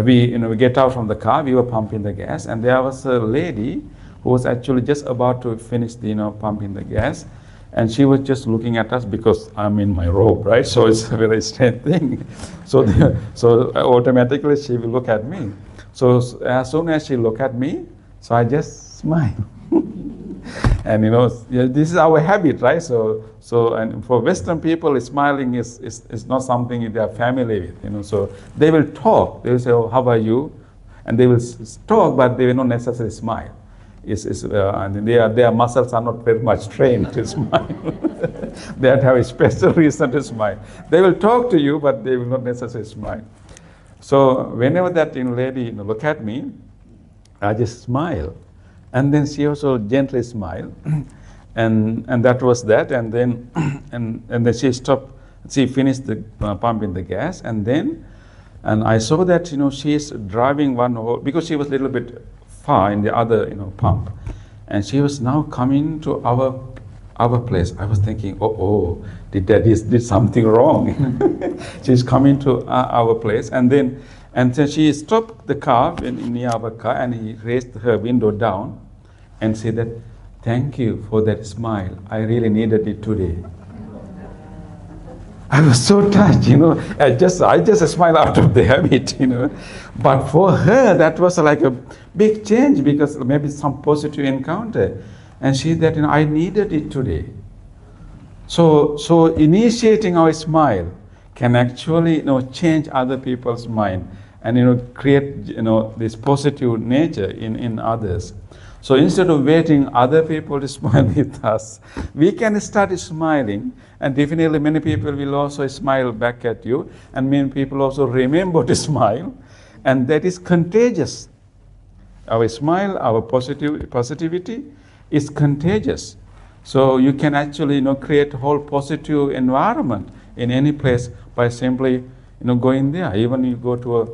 we you know we get out from the car. We were pumping the gas, and there was a lady who was actually just about to finish the you know pumping the gas, and she was just looking at us because I'm in my robe, right? So it's a very strange thing. So the, [laughs] so automatically she will look at me. So as soon as she look at me, so I just smile. [laughs] and you know this is our habit right so so and for western people smiling is, is, is not something they are familiar with you know so they will talk they will say oh, how are you and they will talk but they will not necessarily smile it's, it's, uh, their, their muscles are not very much trained to smile [laughs] they have a special reason to smile they will talk to you but they will not necessarily smile so whenever that you know, lady you know, look at me I just smile. And then she also gently smiled. [clears throat] and, and that was that. And then, [clears throat] and, and then she stopped, she finished the, uh, pumping the gas. And then, and I saw that, you know, she is driving one whole, because she was a little bit far in the other, you know, pump. and she was now coming to our our place. I was thinking, oh, oh, did daddy did something wrong? [laughs] She's coming to uh, our place, and then and then she stopped the car in, near our car, and he raised her window down, and said that, thank you for that smile. I really needed it today. I was so touched, you know. I just I just smiled out of the habit, you know. But for her, that was like a big change because maybe some positive encounter, and she that you know I needed it today. So so initiating our smile can actually you know change other people's mind and you know create you know this positive nature in in others. So instead of waiting other people to [laughs] smile with us, we can start smiling, and definitely many people will also smile back at you, and many people also remember to smile, and that is contagious. Our smile, our positive positivity, is contagious. So you can actually you know create a whole positive environment in any place by simply you know going there. Even you go to a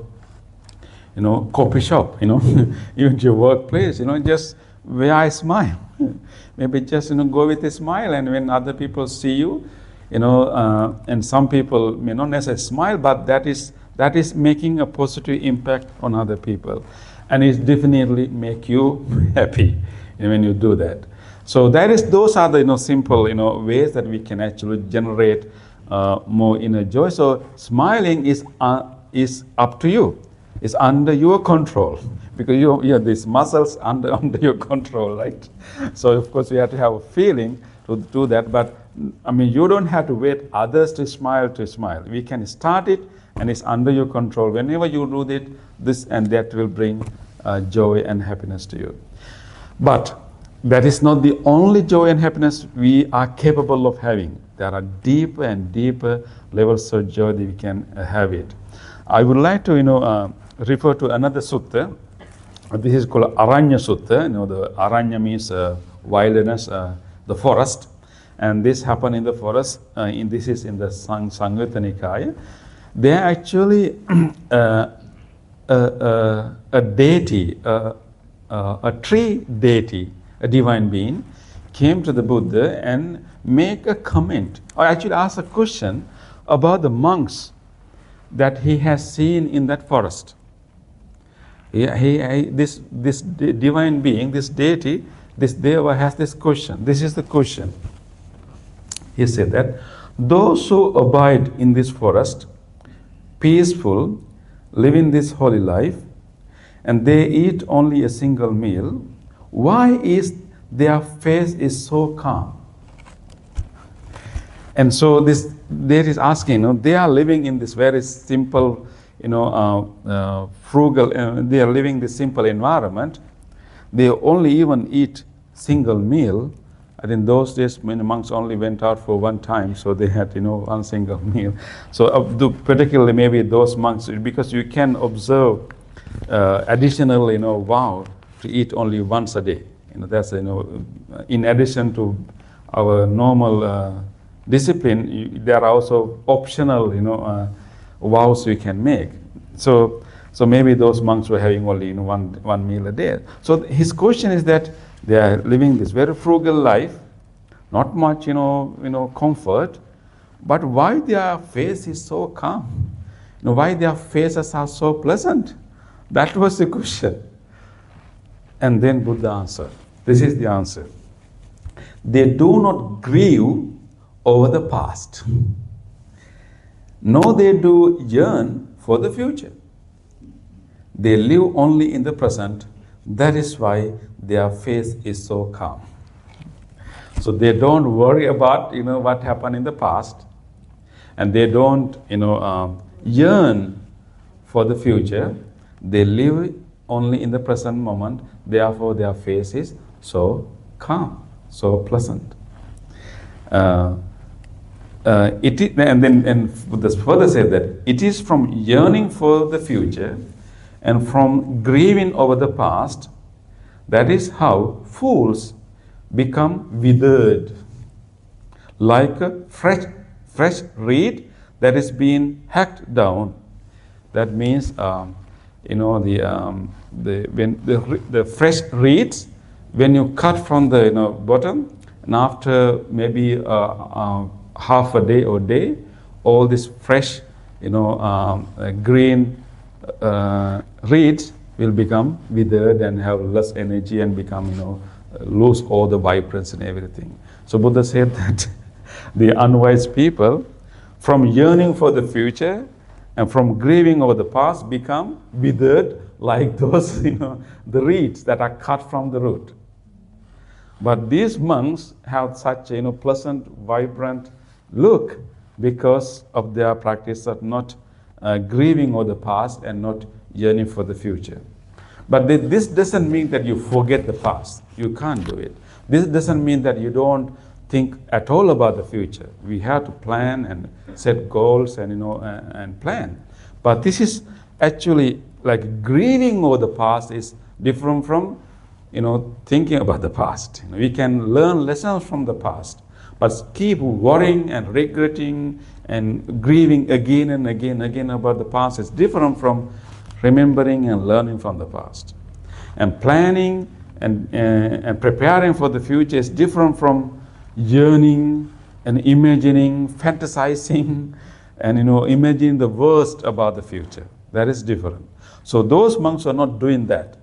you know, coffee shop, you know, [laughs] even your workplace, you know, just where I smile. [laughs] Maybe just, you know, go with a smile and when other people see you, you know, uh, and some people may not necessarily smile, but that is, that is making a positive impact on other people. And it definitely make you [laughs] happy when you do that. So that is, those are the, you know, simple, you know, ways that we can actually generate uh, more inner joy. So smiling is, uh, is up to you is under your control because you, you have these muscles under, [laughs] under your control, right? So of course you have to have a feeling to do that, but I mean you don't have to wait others to smile to smile. We can start it and it's under your control. Whenever you do it, this and that will bring uh, joy and happiness to you. But that is not the only joy and happiness we are capable of having. There are deeper and deeper levels of joy that we can uh, have it. I would like to, you know, uh, refer to another sutta. This is called Aranya Sutta. You know, the Aranya means uh, wilderness, uh, the forest. And this happened in the forest. Uh, in, this is in the Sang Samyutta Nikaya. They are actually [clears throat] uh, a, a, deity, a tree deity, a divine being, came to the Buddha and make a comment, or actually ask a question about the monks that he has seen in that forest. He, he, this, this divine being, this deity, this Deva has this question. This is the question. He said that those who abide in this forest, peaceful, living this holy life, and they eat only a single meal, why is their face is so calm? And so this there is asking, you know, they are living in this very simple you know, uh, uh, frugal, uh, they are living this simple environment. They only even eat single meal. And in those days, many monks only went out for one time, so they had, you know, one single [laughs] meal. So, uh, particularly maybe those monks, because you can observe uh, additional, you know, vow to eat only once a day. You know, that's, you know, in addition to our normal uh, discipline, you, there are also optional, you know, vows we can make. So, so maybe those monks were having only you know, one, one meal a day. So his question is that they are living this very frugal life, not much you know, you know, comfort, but why their face is so calm? You know, why their faces are so pleasant? That was the question. And then Buddha answered. This is the answer. They do not grieve over the past nor they do yearn for the future. They live only in the present. That is why their face is so calm. So they don't worry about you know what happened in the past, and they don't you know um, yearn for the future. They live only in the present moment. Therefore, their face is so calm, so pleasant. Uh, uh, it is, and then and further said that it is from yearning for the future and from grieving over the past that is how fools become withered. Like a fresh fresh reed that is being hacked down. That means um, you know the, um, the when the, the fresh reeds when you cut from the you know, bottom, and after maybe uh, uh, half a day or day, all this fresh, you know, um, uh, green uh, reeds will become withered and have less energy and become, you know, lose all the vibrance and everything. So Buddha said [laughs] that the unwise people, from yearning for the future and from grieving over the past, become withered like [laughs] those, you know, the reeds that are cut from the root. But these monks have such you know, pleasant, vibrant look because of their practice of not uh, grieving over the past and not yearning for the future. But this doesn't mean that you forget the past. You can't do it. This doesn't mean that you don't think at all about the future. We have to plan and set goals and you know and, and plan. But this is actually like grieving over the past is different from you know thinking about the past. You know, we can learn lessons from the past, but keep worrying and regretting and grieving again and again and again about the past is different from remembering and learning from the past. And planning and, uh, and preparing for the future is different from yearning and imagining, fantasizing, [laughs] and you know, imagining the worst about the future. That is different. So those monks are not doing that.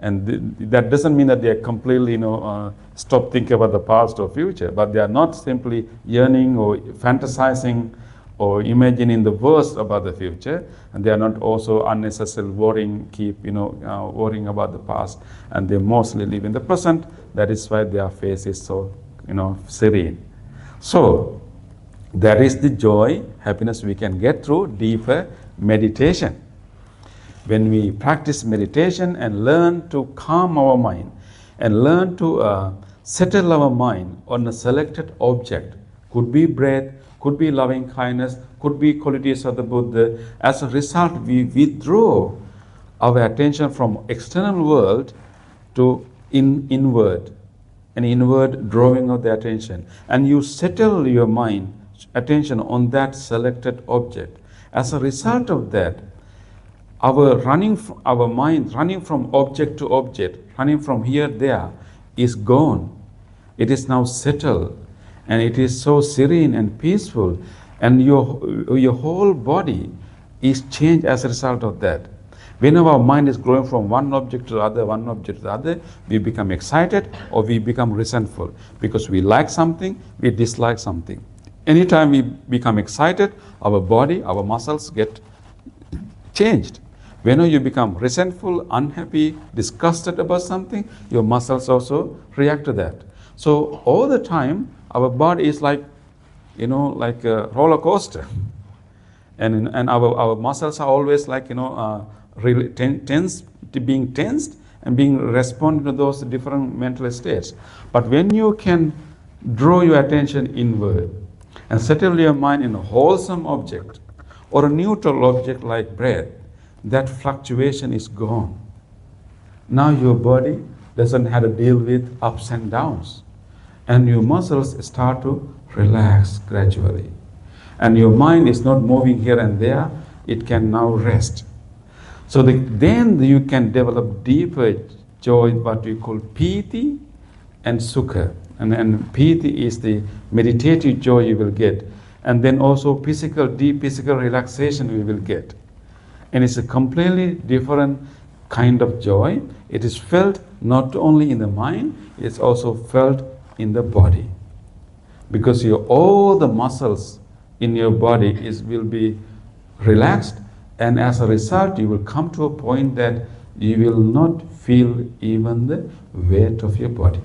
And th- that doesn't mean that they are completely, you know, uh, stop thinking about the past or future, but they are not simply yearning or fantasizing or imagining the worst about the future, and they are not also unnecessarily worrying, keep, you know, uh, worrying about the past, and they mostly live in the present. That is why their face is so, you know, serene. So, that is the joy, happiness we can get through deeper meditation. When we practice meditation and learn to calm our mind and learn to uh, settle our mind on a selected object, could be breath, could be loving kindness, could be qualities of the Buddha. As a result, we withdraw our attention from external world to in, inward, an inward drawing of the attention. And you settle your mind, attention on that selected object. As a result of that, our running, our mind running from object to object, running from here there, is gone. It is now settled, and it is so serene and peaceful, and your your whole body is changed as a result of that. When our mind is growing from one object to the other, one object to the other, we become excited or we become resentful because we like something, we dislike something. Anytime we become excited, our body, our muscles get changed. Whenever you become resentful, unhappy, disgusted about something, your muscles also react to that. So all the time, our body is like, you know, like a roller coaster, [laughs] and and our, our muscles are always like you know, uh, really ten, tense, being tensed and being responding to those different mental states. But when you can draw your attention inward and settle your mind in a wholesome object or a neutral object like breath, that fluctuation is gone. Now your body doesn't have to deal with ups and downs. And your muscles start to relax gradually. And your mind is not moving here and there, it can now rest. So the, then you can develop deeper joy, what we call piti and sukha. And, and piti is the meditative joy you will get. And then also physical, deep physical relaxation we will get and it's a completely different kind of joy. It is felt not only in the mind, it's also felt in the body. Because your, all the muscles in your body is, will be relaxed, and as a result, you will come to a point that you will not feel even the weight of your body.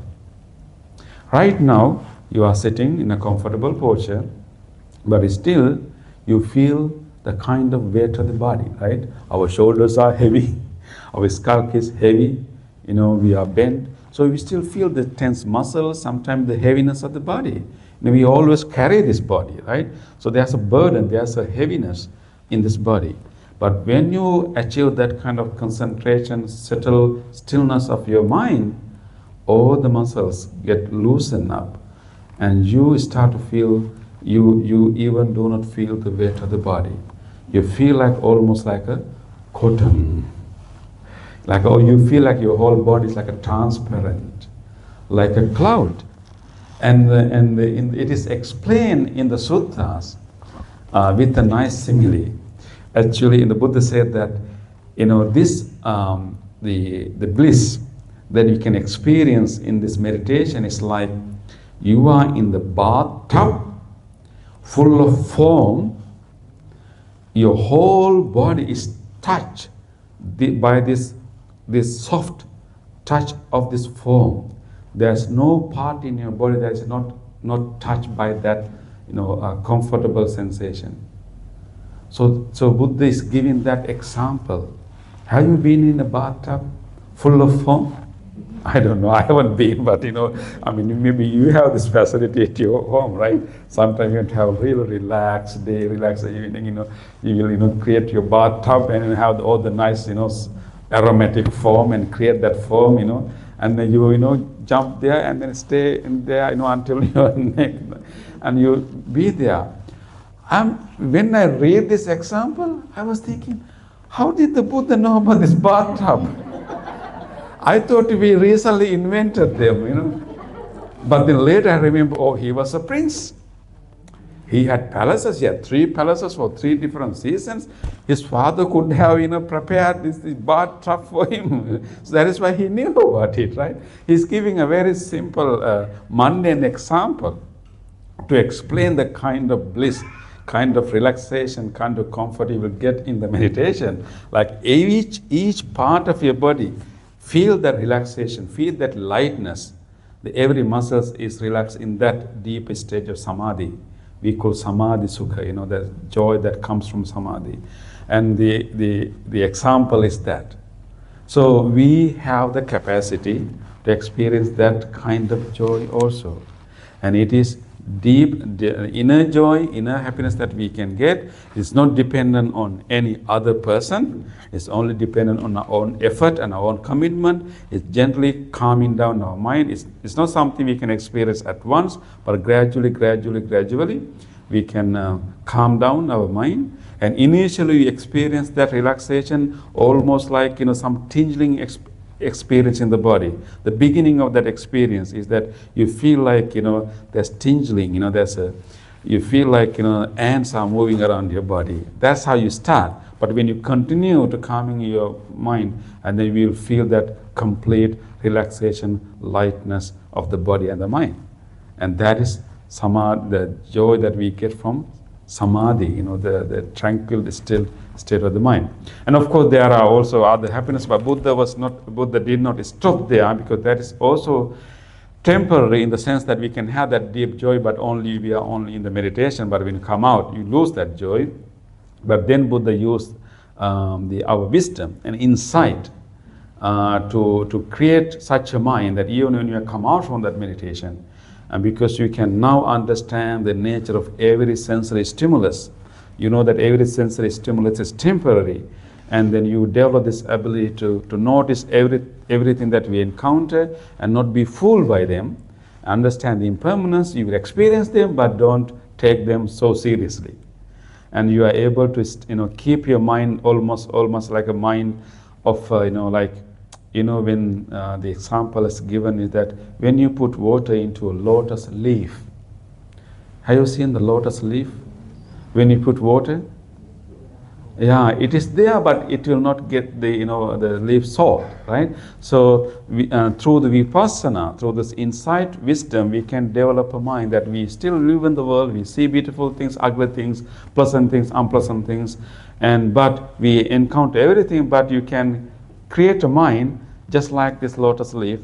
Right now, you are sitting in a comfortable posture, but still you feel the kind of weight of the body, right? Our shoulders are heavy, [laughs] our skull is heavy, you know, we are bent. So we still feel the tense muscles, sometimes the heaviness of the body. Know, we always carry this body, right? So there's a burden, there's a heaviness in this body. But when you achieve that kind of concentration, settle stillness of your mind, all the muscles get loosened up and you start to feel you you even do not feel the weight of the body you feel like almost like a cotton. Like, oh, you feel like your whole body is like a transparent. like a cloud. And, the, and the, in, it is explained in the suttas uh, with a nice simile. Actually, in the Buddha said that, you know, this, um, the, the bliss that you can experience in this meditation is like you are in the bathtub full of foam, your whole body is touched by this, this soft touch of this foam. There's no part in your body that is not, not touched by that you know, uh, comfortable sensation. So, so Buddha is giving that example. Have you been in a bathtub full of foam? [laughs] I don't know. I haven't been, but you know, I mean, maybe you have this facility at your home, right? Sometimes you have a really relaxed day, relaxed evening. You know, you will you know create your bathtub and have all the nice you know aromatic foam and create that foam, you know, and then you you know jump there and then stay in there, you know, until [laughs] your neck, and you be there. Um, when I read this example, I was thinking, how did the Buddha know about this bathtub? I thought we recently invented them, you know. But then later I remember, oh, he was a prince. He had palaces, he had three palaces for three different seasons. His father could have, you know, prepared this, this bathtub for him. [laughs] so that is why he knew [laughs] about it, right? He's giving a very simple, uh, mundane example to explain the kind of bliss, kind of relaxation, kind of comfort you will get in the [laughs] meditation. Like each, each part of your body Feel that relaxation, feel that lightness. The, every muscle is relaxed in that deep stage of samadhi. We call samadhi sukha, you know, the joy that comes from samadhi. And the, the, the example is that. So we have the capacity to experience that kind of joy also. And it is deep inner joy, inner happiness that we can get is not dependent on any other person. It's only dependent on our own effort and our own commitment. It's gently calming down our mind. It's, it's not something we can experience at once, but gradually, gradually, gradually, we can uh, calm down our mind. And initially, we experience that relaxation almost like you know some tingling experience in the body. The beginning of that experience is that you feel like, you know, there's tingling, you know, there's a, you feel like, you know, ants are moving around your body. That's how you start. But when you continue to calming your mind, and then you will feel that complete relaxation, lightness of the body and the mind. And that is samadhi, the joy that we get from samadhi, you know, the, the tranquil, still state of the mind. And of course, there are also other happiness, but Buddha was not, Buddha did not stop there because that is also temporary in the sense that we can have that deep joy, but only we are only in the meditation. But when you come out, you lose that joy. But then Buddha used um, the, our wisdom and insight uh, to, to create such a mind that even when you come out from that meditation, and because you can now understand the nature of every sensory stimulus, you know that every sensory stimulus is temporary, and then you develop this ability to, to notice every, everything that we encounter and not be fooled by them, understand the impermanence, you will experience them, but don't take them so seriously. And you are able to you know, keep your mind almost, almost like a mind of, uh, you know, like you know, when uh, the example is given is that when you put water into a lotus leaf, have you seen the lotus leaf? When you put water, yeah, it is there, but it will not get the you know the leaf salt, right? So we, uh, through the vipassana, through this insight, wisdom, we can develop a mind that we still live in the world. We see beautiful things, ugly things, pleasant things, unpleasant things, and but we encounter everything. But you can create a mind just like this lotus leaf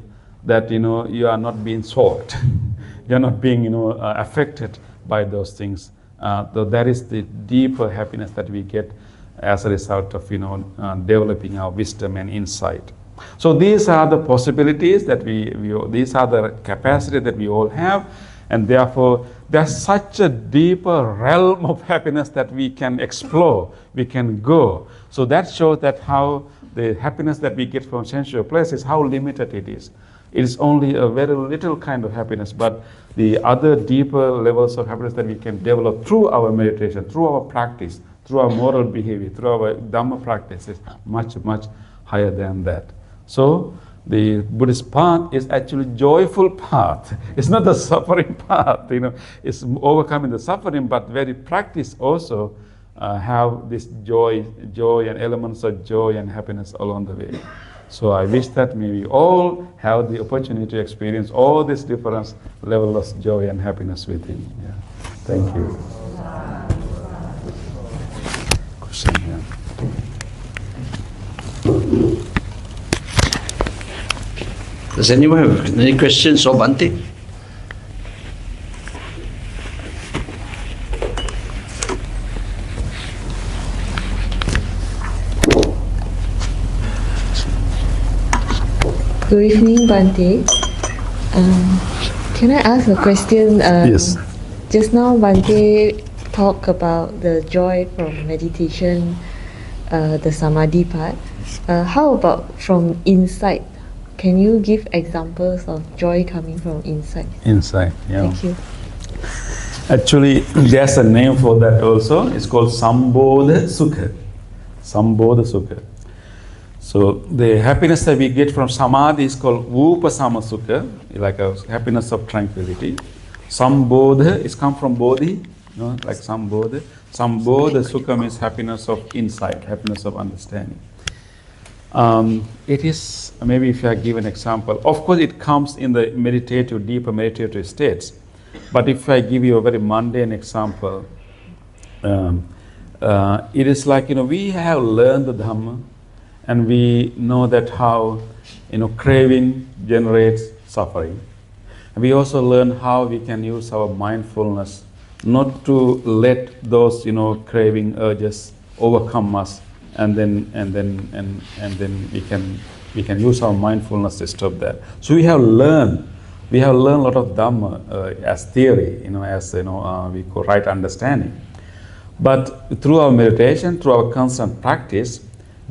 that you know you are not being soaked [laughs] you're not being you know uh, affected by those things. Uh, so that is the deeper happiness that we get as a result of you know uh, developing our wisdom and insight. So these are the possibilities that we, we these are the capacity that we all have and therefore there's such a deeper realm of happiness that we can explore we can go. So that shows that how the happiness that we get from sensual places, how limited it is. It is only a very little kind of happiness, but the other deeper levels of happiness that we can develop through our meditation, through our practice, through our moral behavior, through our Dhamma practice is much, much higher than that. So, the Buddhist path is actually joyful path. [laughs] It's not the suffering path, you know. It's overcoming the suffering, but very practice also uh, have this joy, joy and elements of joy and happiness along the way. So I wish that maybe all have the opportunity to experience all these different levels of joy and happiness within. Yeah. Thank you. Does anyone have any questions of Bhante? Good evening, Bhante. Um, can I ask a question? Um, Yes. Just now, Bhante talked about the joy from meditation, uh, the samadhi part. Uh, how about from insight? Can you give examples of joy coming from insight? Insight, yeah. Thank you. Actually, [clears throat] there's a name for that also. It's called Sambodha Sukha. Sambodha Sukha. So the happiness that we get from samadhi is called Upasama Sukha, like a happiness of tranquility. Sambodha is come from bodhi, you know, like Sambodha. Sambodha Sukha means happiness of insight, happiness of understanding. Um, it is, maybe if I give an example, of course it comes in the meditative, deeper meditative states. But if I give you a very mundane example, um, uh, it is like, you know, we have learned the Dhamma and we know that how, you know, craving generates suffering. We also learn how we can use our mindfulness not to let those, you know, craving urges overcome us and then and then and and then we can we can use our mindfulness to stop that. So we have learned we have learned a lot of dhamma uh, as theory, you know, as you know uh, we call right understanding. But through our meditation, through our constant practice,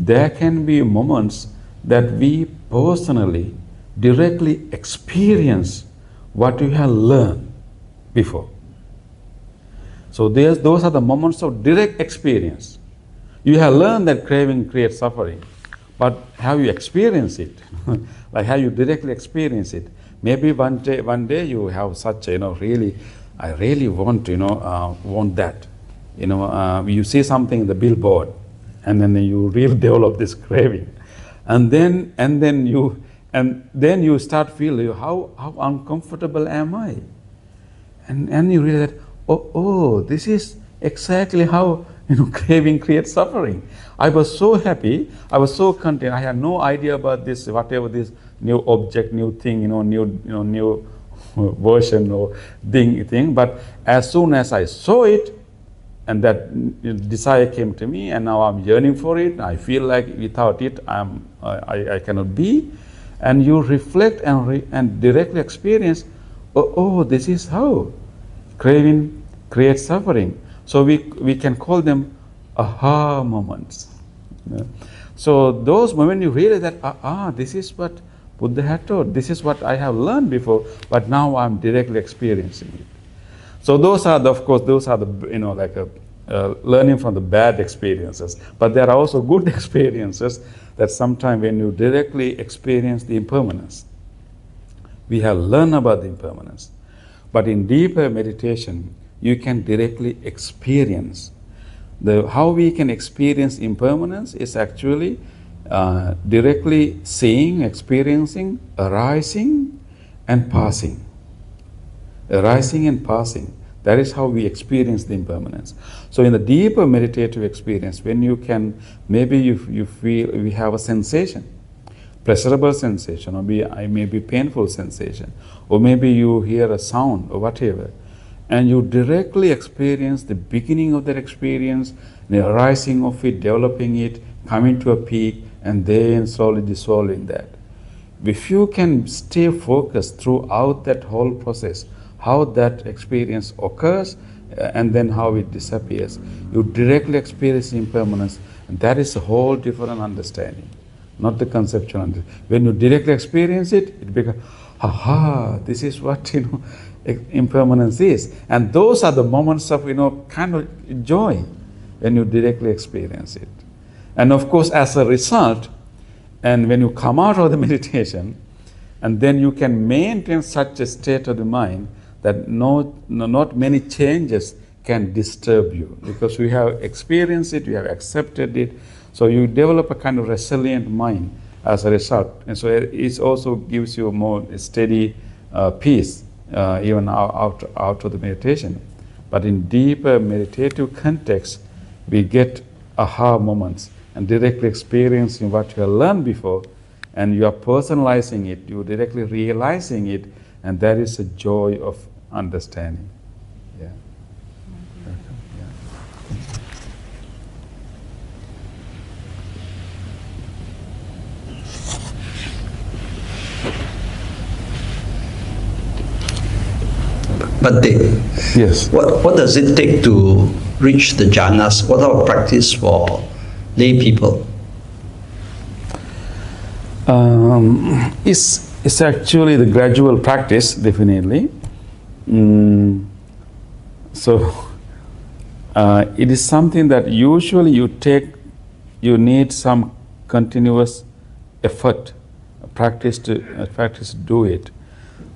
there can be moments that we personally directly experience what we have learned before. So there's, those are the moments of direct experience. You have learned that craving creates suffering, but have you experienced it? [laughs] like have you directly experienced it? Maybe one day, one day you have such, you know, really, I really want, you know, uh, want that. You know, uh, you see something in the billboard, and then you really [laughs] develop this craving, and then and then you and then you start feeling how how uncomfortable am I, and and you realize, oh oh, this is exactly how [laughs] you know craving creates suffering. I was so happy, I was so content. I had no idea about this, whatever this new object, new thing, you know, new you know new [laughs] version or thing thing. But as soon as I saw it, and that desire came to me, and now I'm yearning for it. I feel like without it, I'm I, I cannot be. And you reflect and re, and directly experience, oh, oh, this is how craving creates suffering. So we we can call them aha moments. Yeah. So those moments you realize that ah, ah this is what Buddha had taught. This is what I have learned before, but now I'm directly experiencing it. So those are, the, of course, those are the you know like a, uh, learning from the bad experiences. But there are also good [laughs] experiences that sometimes when you directly experience the impermanence, we have learned about the impermanence. But in deeper meditation, you can directly experience the how we can experience impermanence is actually uh, directly seeing, experiencing, arising, and passing arising and passing. That is how we experience the impermanence. So, in the deeper meditative experience, when you can, maybe you, you feel we have a sensation, pleasurable sensation, or be, I may be painful sensation, or maybe you hear a sound or whatever, and you directly experience the beginning of that experience, the arising of it, developing it, coming to a peak, and then slowly dissolving that. If you can stay focused throughout that whole process, how that experience occurs uh, and then how it disappears. You directly experience impermanence, and that is a whole different understanding, not the conceptual understanding. When you directly experience it, it becomes, aha, this is what [laughs] you know impermanence is. And those are the moments of you know kind of joy when you directly experience it. And of course, as a result, and when you come out of the [laughs] meditation, and then you can maintain such a state of the mind that no, no, not many changes can disturb you. Because you have experienced it, you have accepted it, so you develop a kind of resilient mind as a result, and so it also gives you more steady uh, peace uh, even out, out, of the meditation. But in deeper meditative context, we get aha moments and directly experiencing what you have learned before, and you are personalizing it, you are directly realizing it, and that is a joy of understanding. Yeah. yeah. Bhante, Yes. what, what does it take to reach the jhanas? What are practice for lay people? Um, it's, it's actually the gradual practice, definitely. Mm, so, [laughs] uh, it is something that usually you take, you need some continuous effort, practice to, uh, practice do it.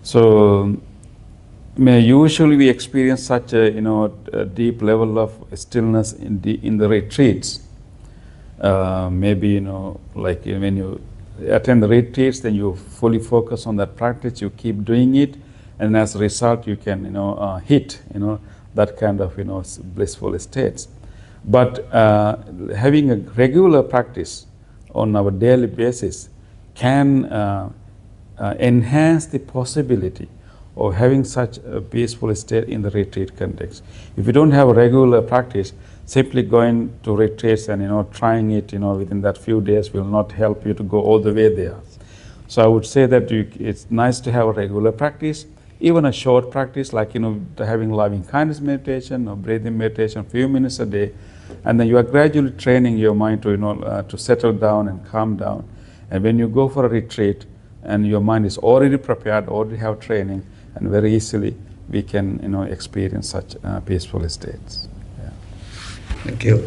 So, may usually we experience such a you know a deep level of stillness in the in the retreats. Uh, maybe you know like when you attend the retreats, then you fully focus on that practice. You keep doing it, and as a result, you can you know uh, hit you know that kind of you know blissful states. But uh, having a regular practice on our daily basis can uh, uh, enhance the possibility of having such a peaceful state in the retreat context. If you don't have a regular practice, simply going to retreats and you know trying it you know within that few days will not help you to go all the way there. So I would say that you, it's nice to have a regular practice, even a short practice like you know having loving kindness meditation or breathing meditation, a few minutes a day, and then you are gradually training your mind to you know uh, to settle down and calm down. And when you go for a retreat and your mind is already prepared, already have training, and very easily we can you know experience such uh, peaceful states. Yeah. Thank you.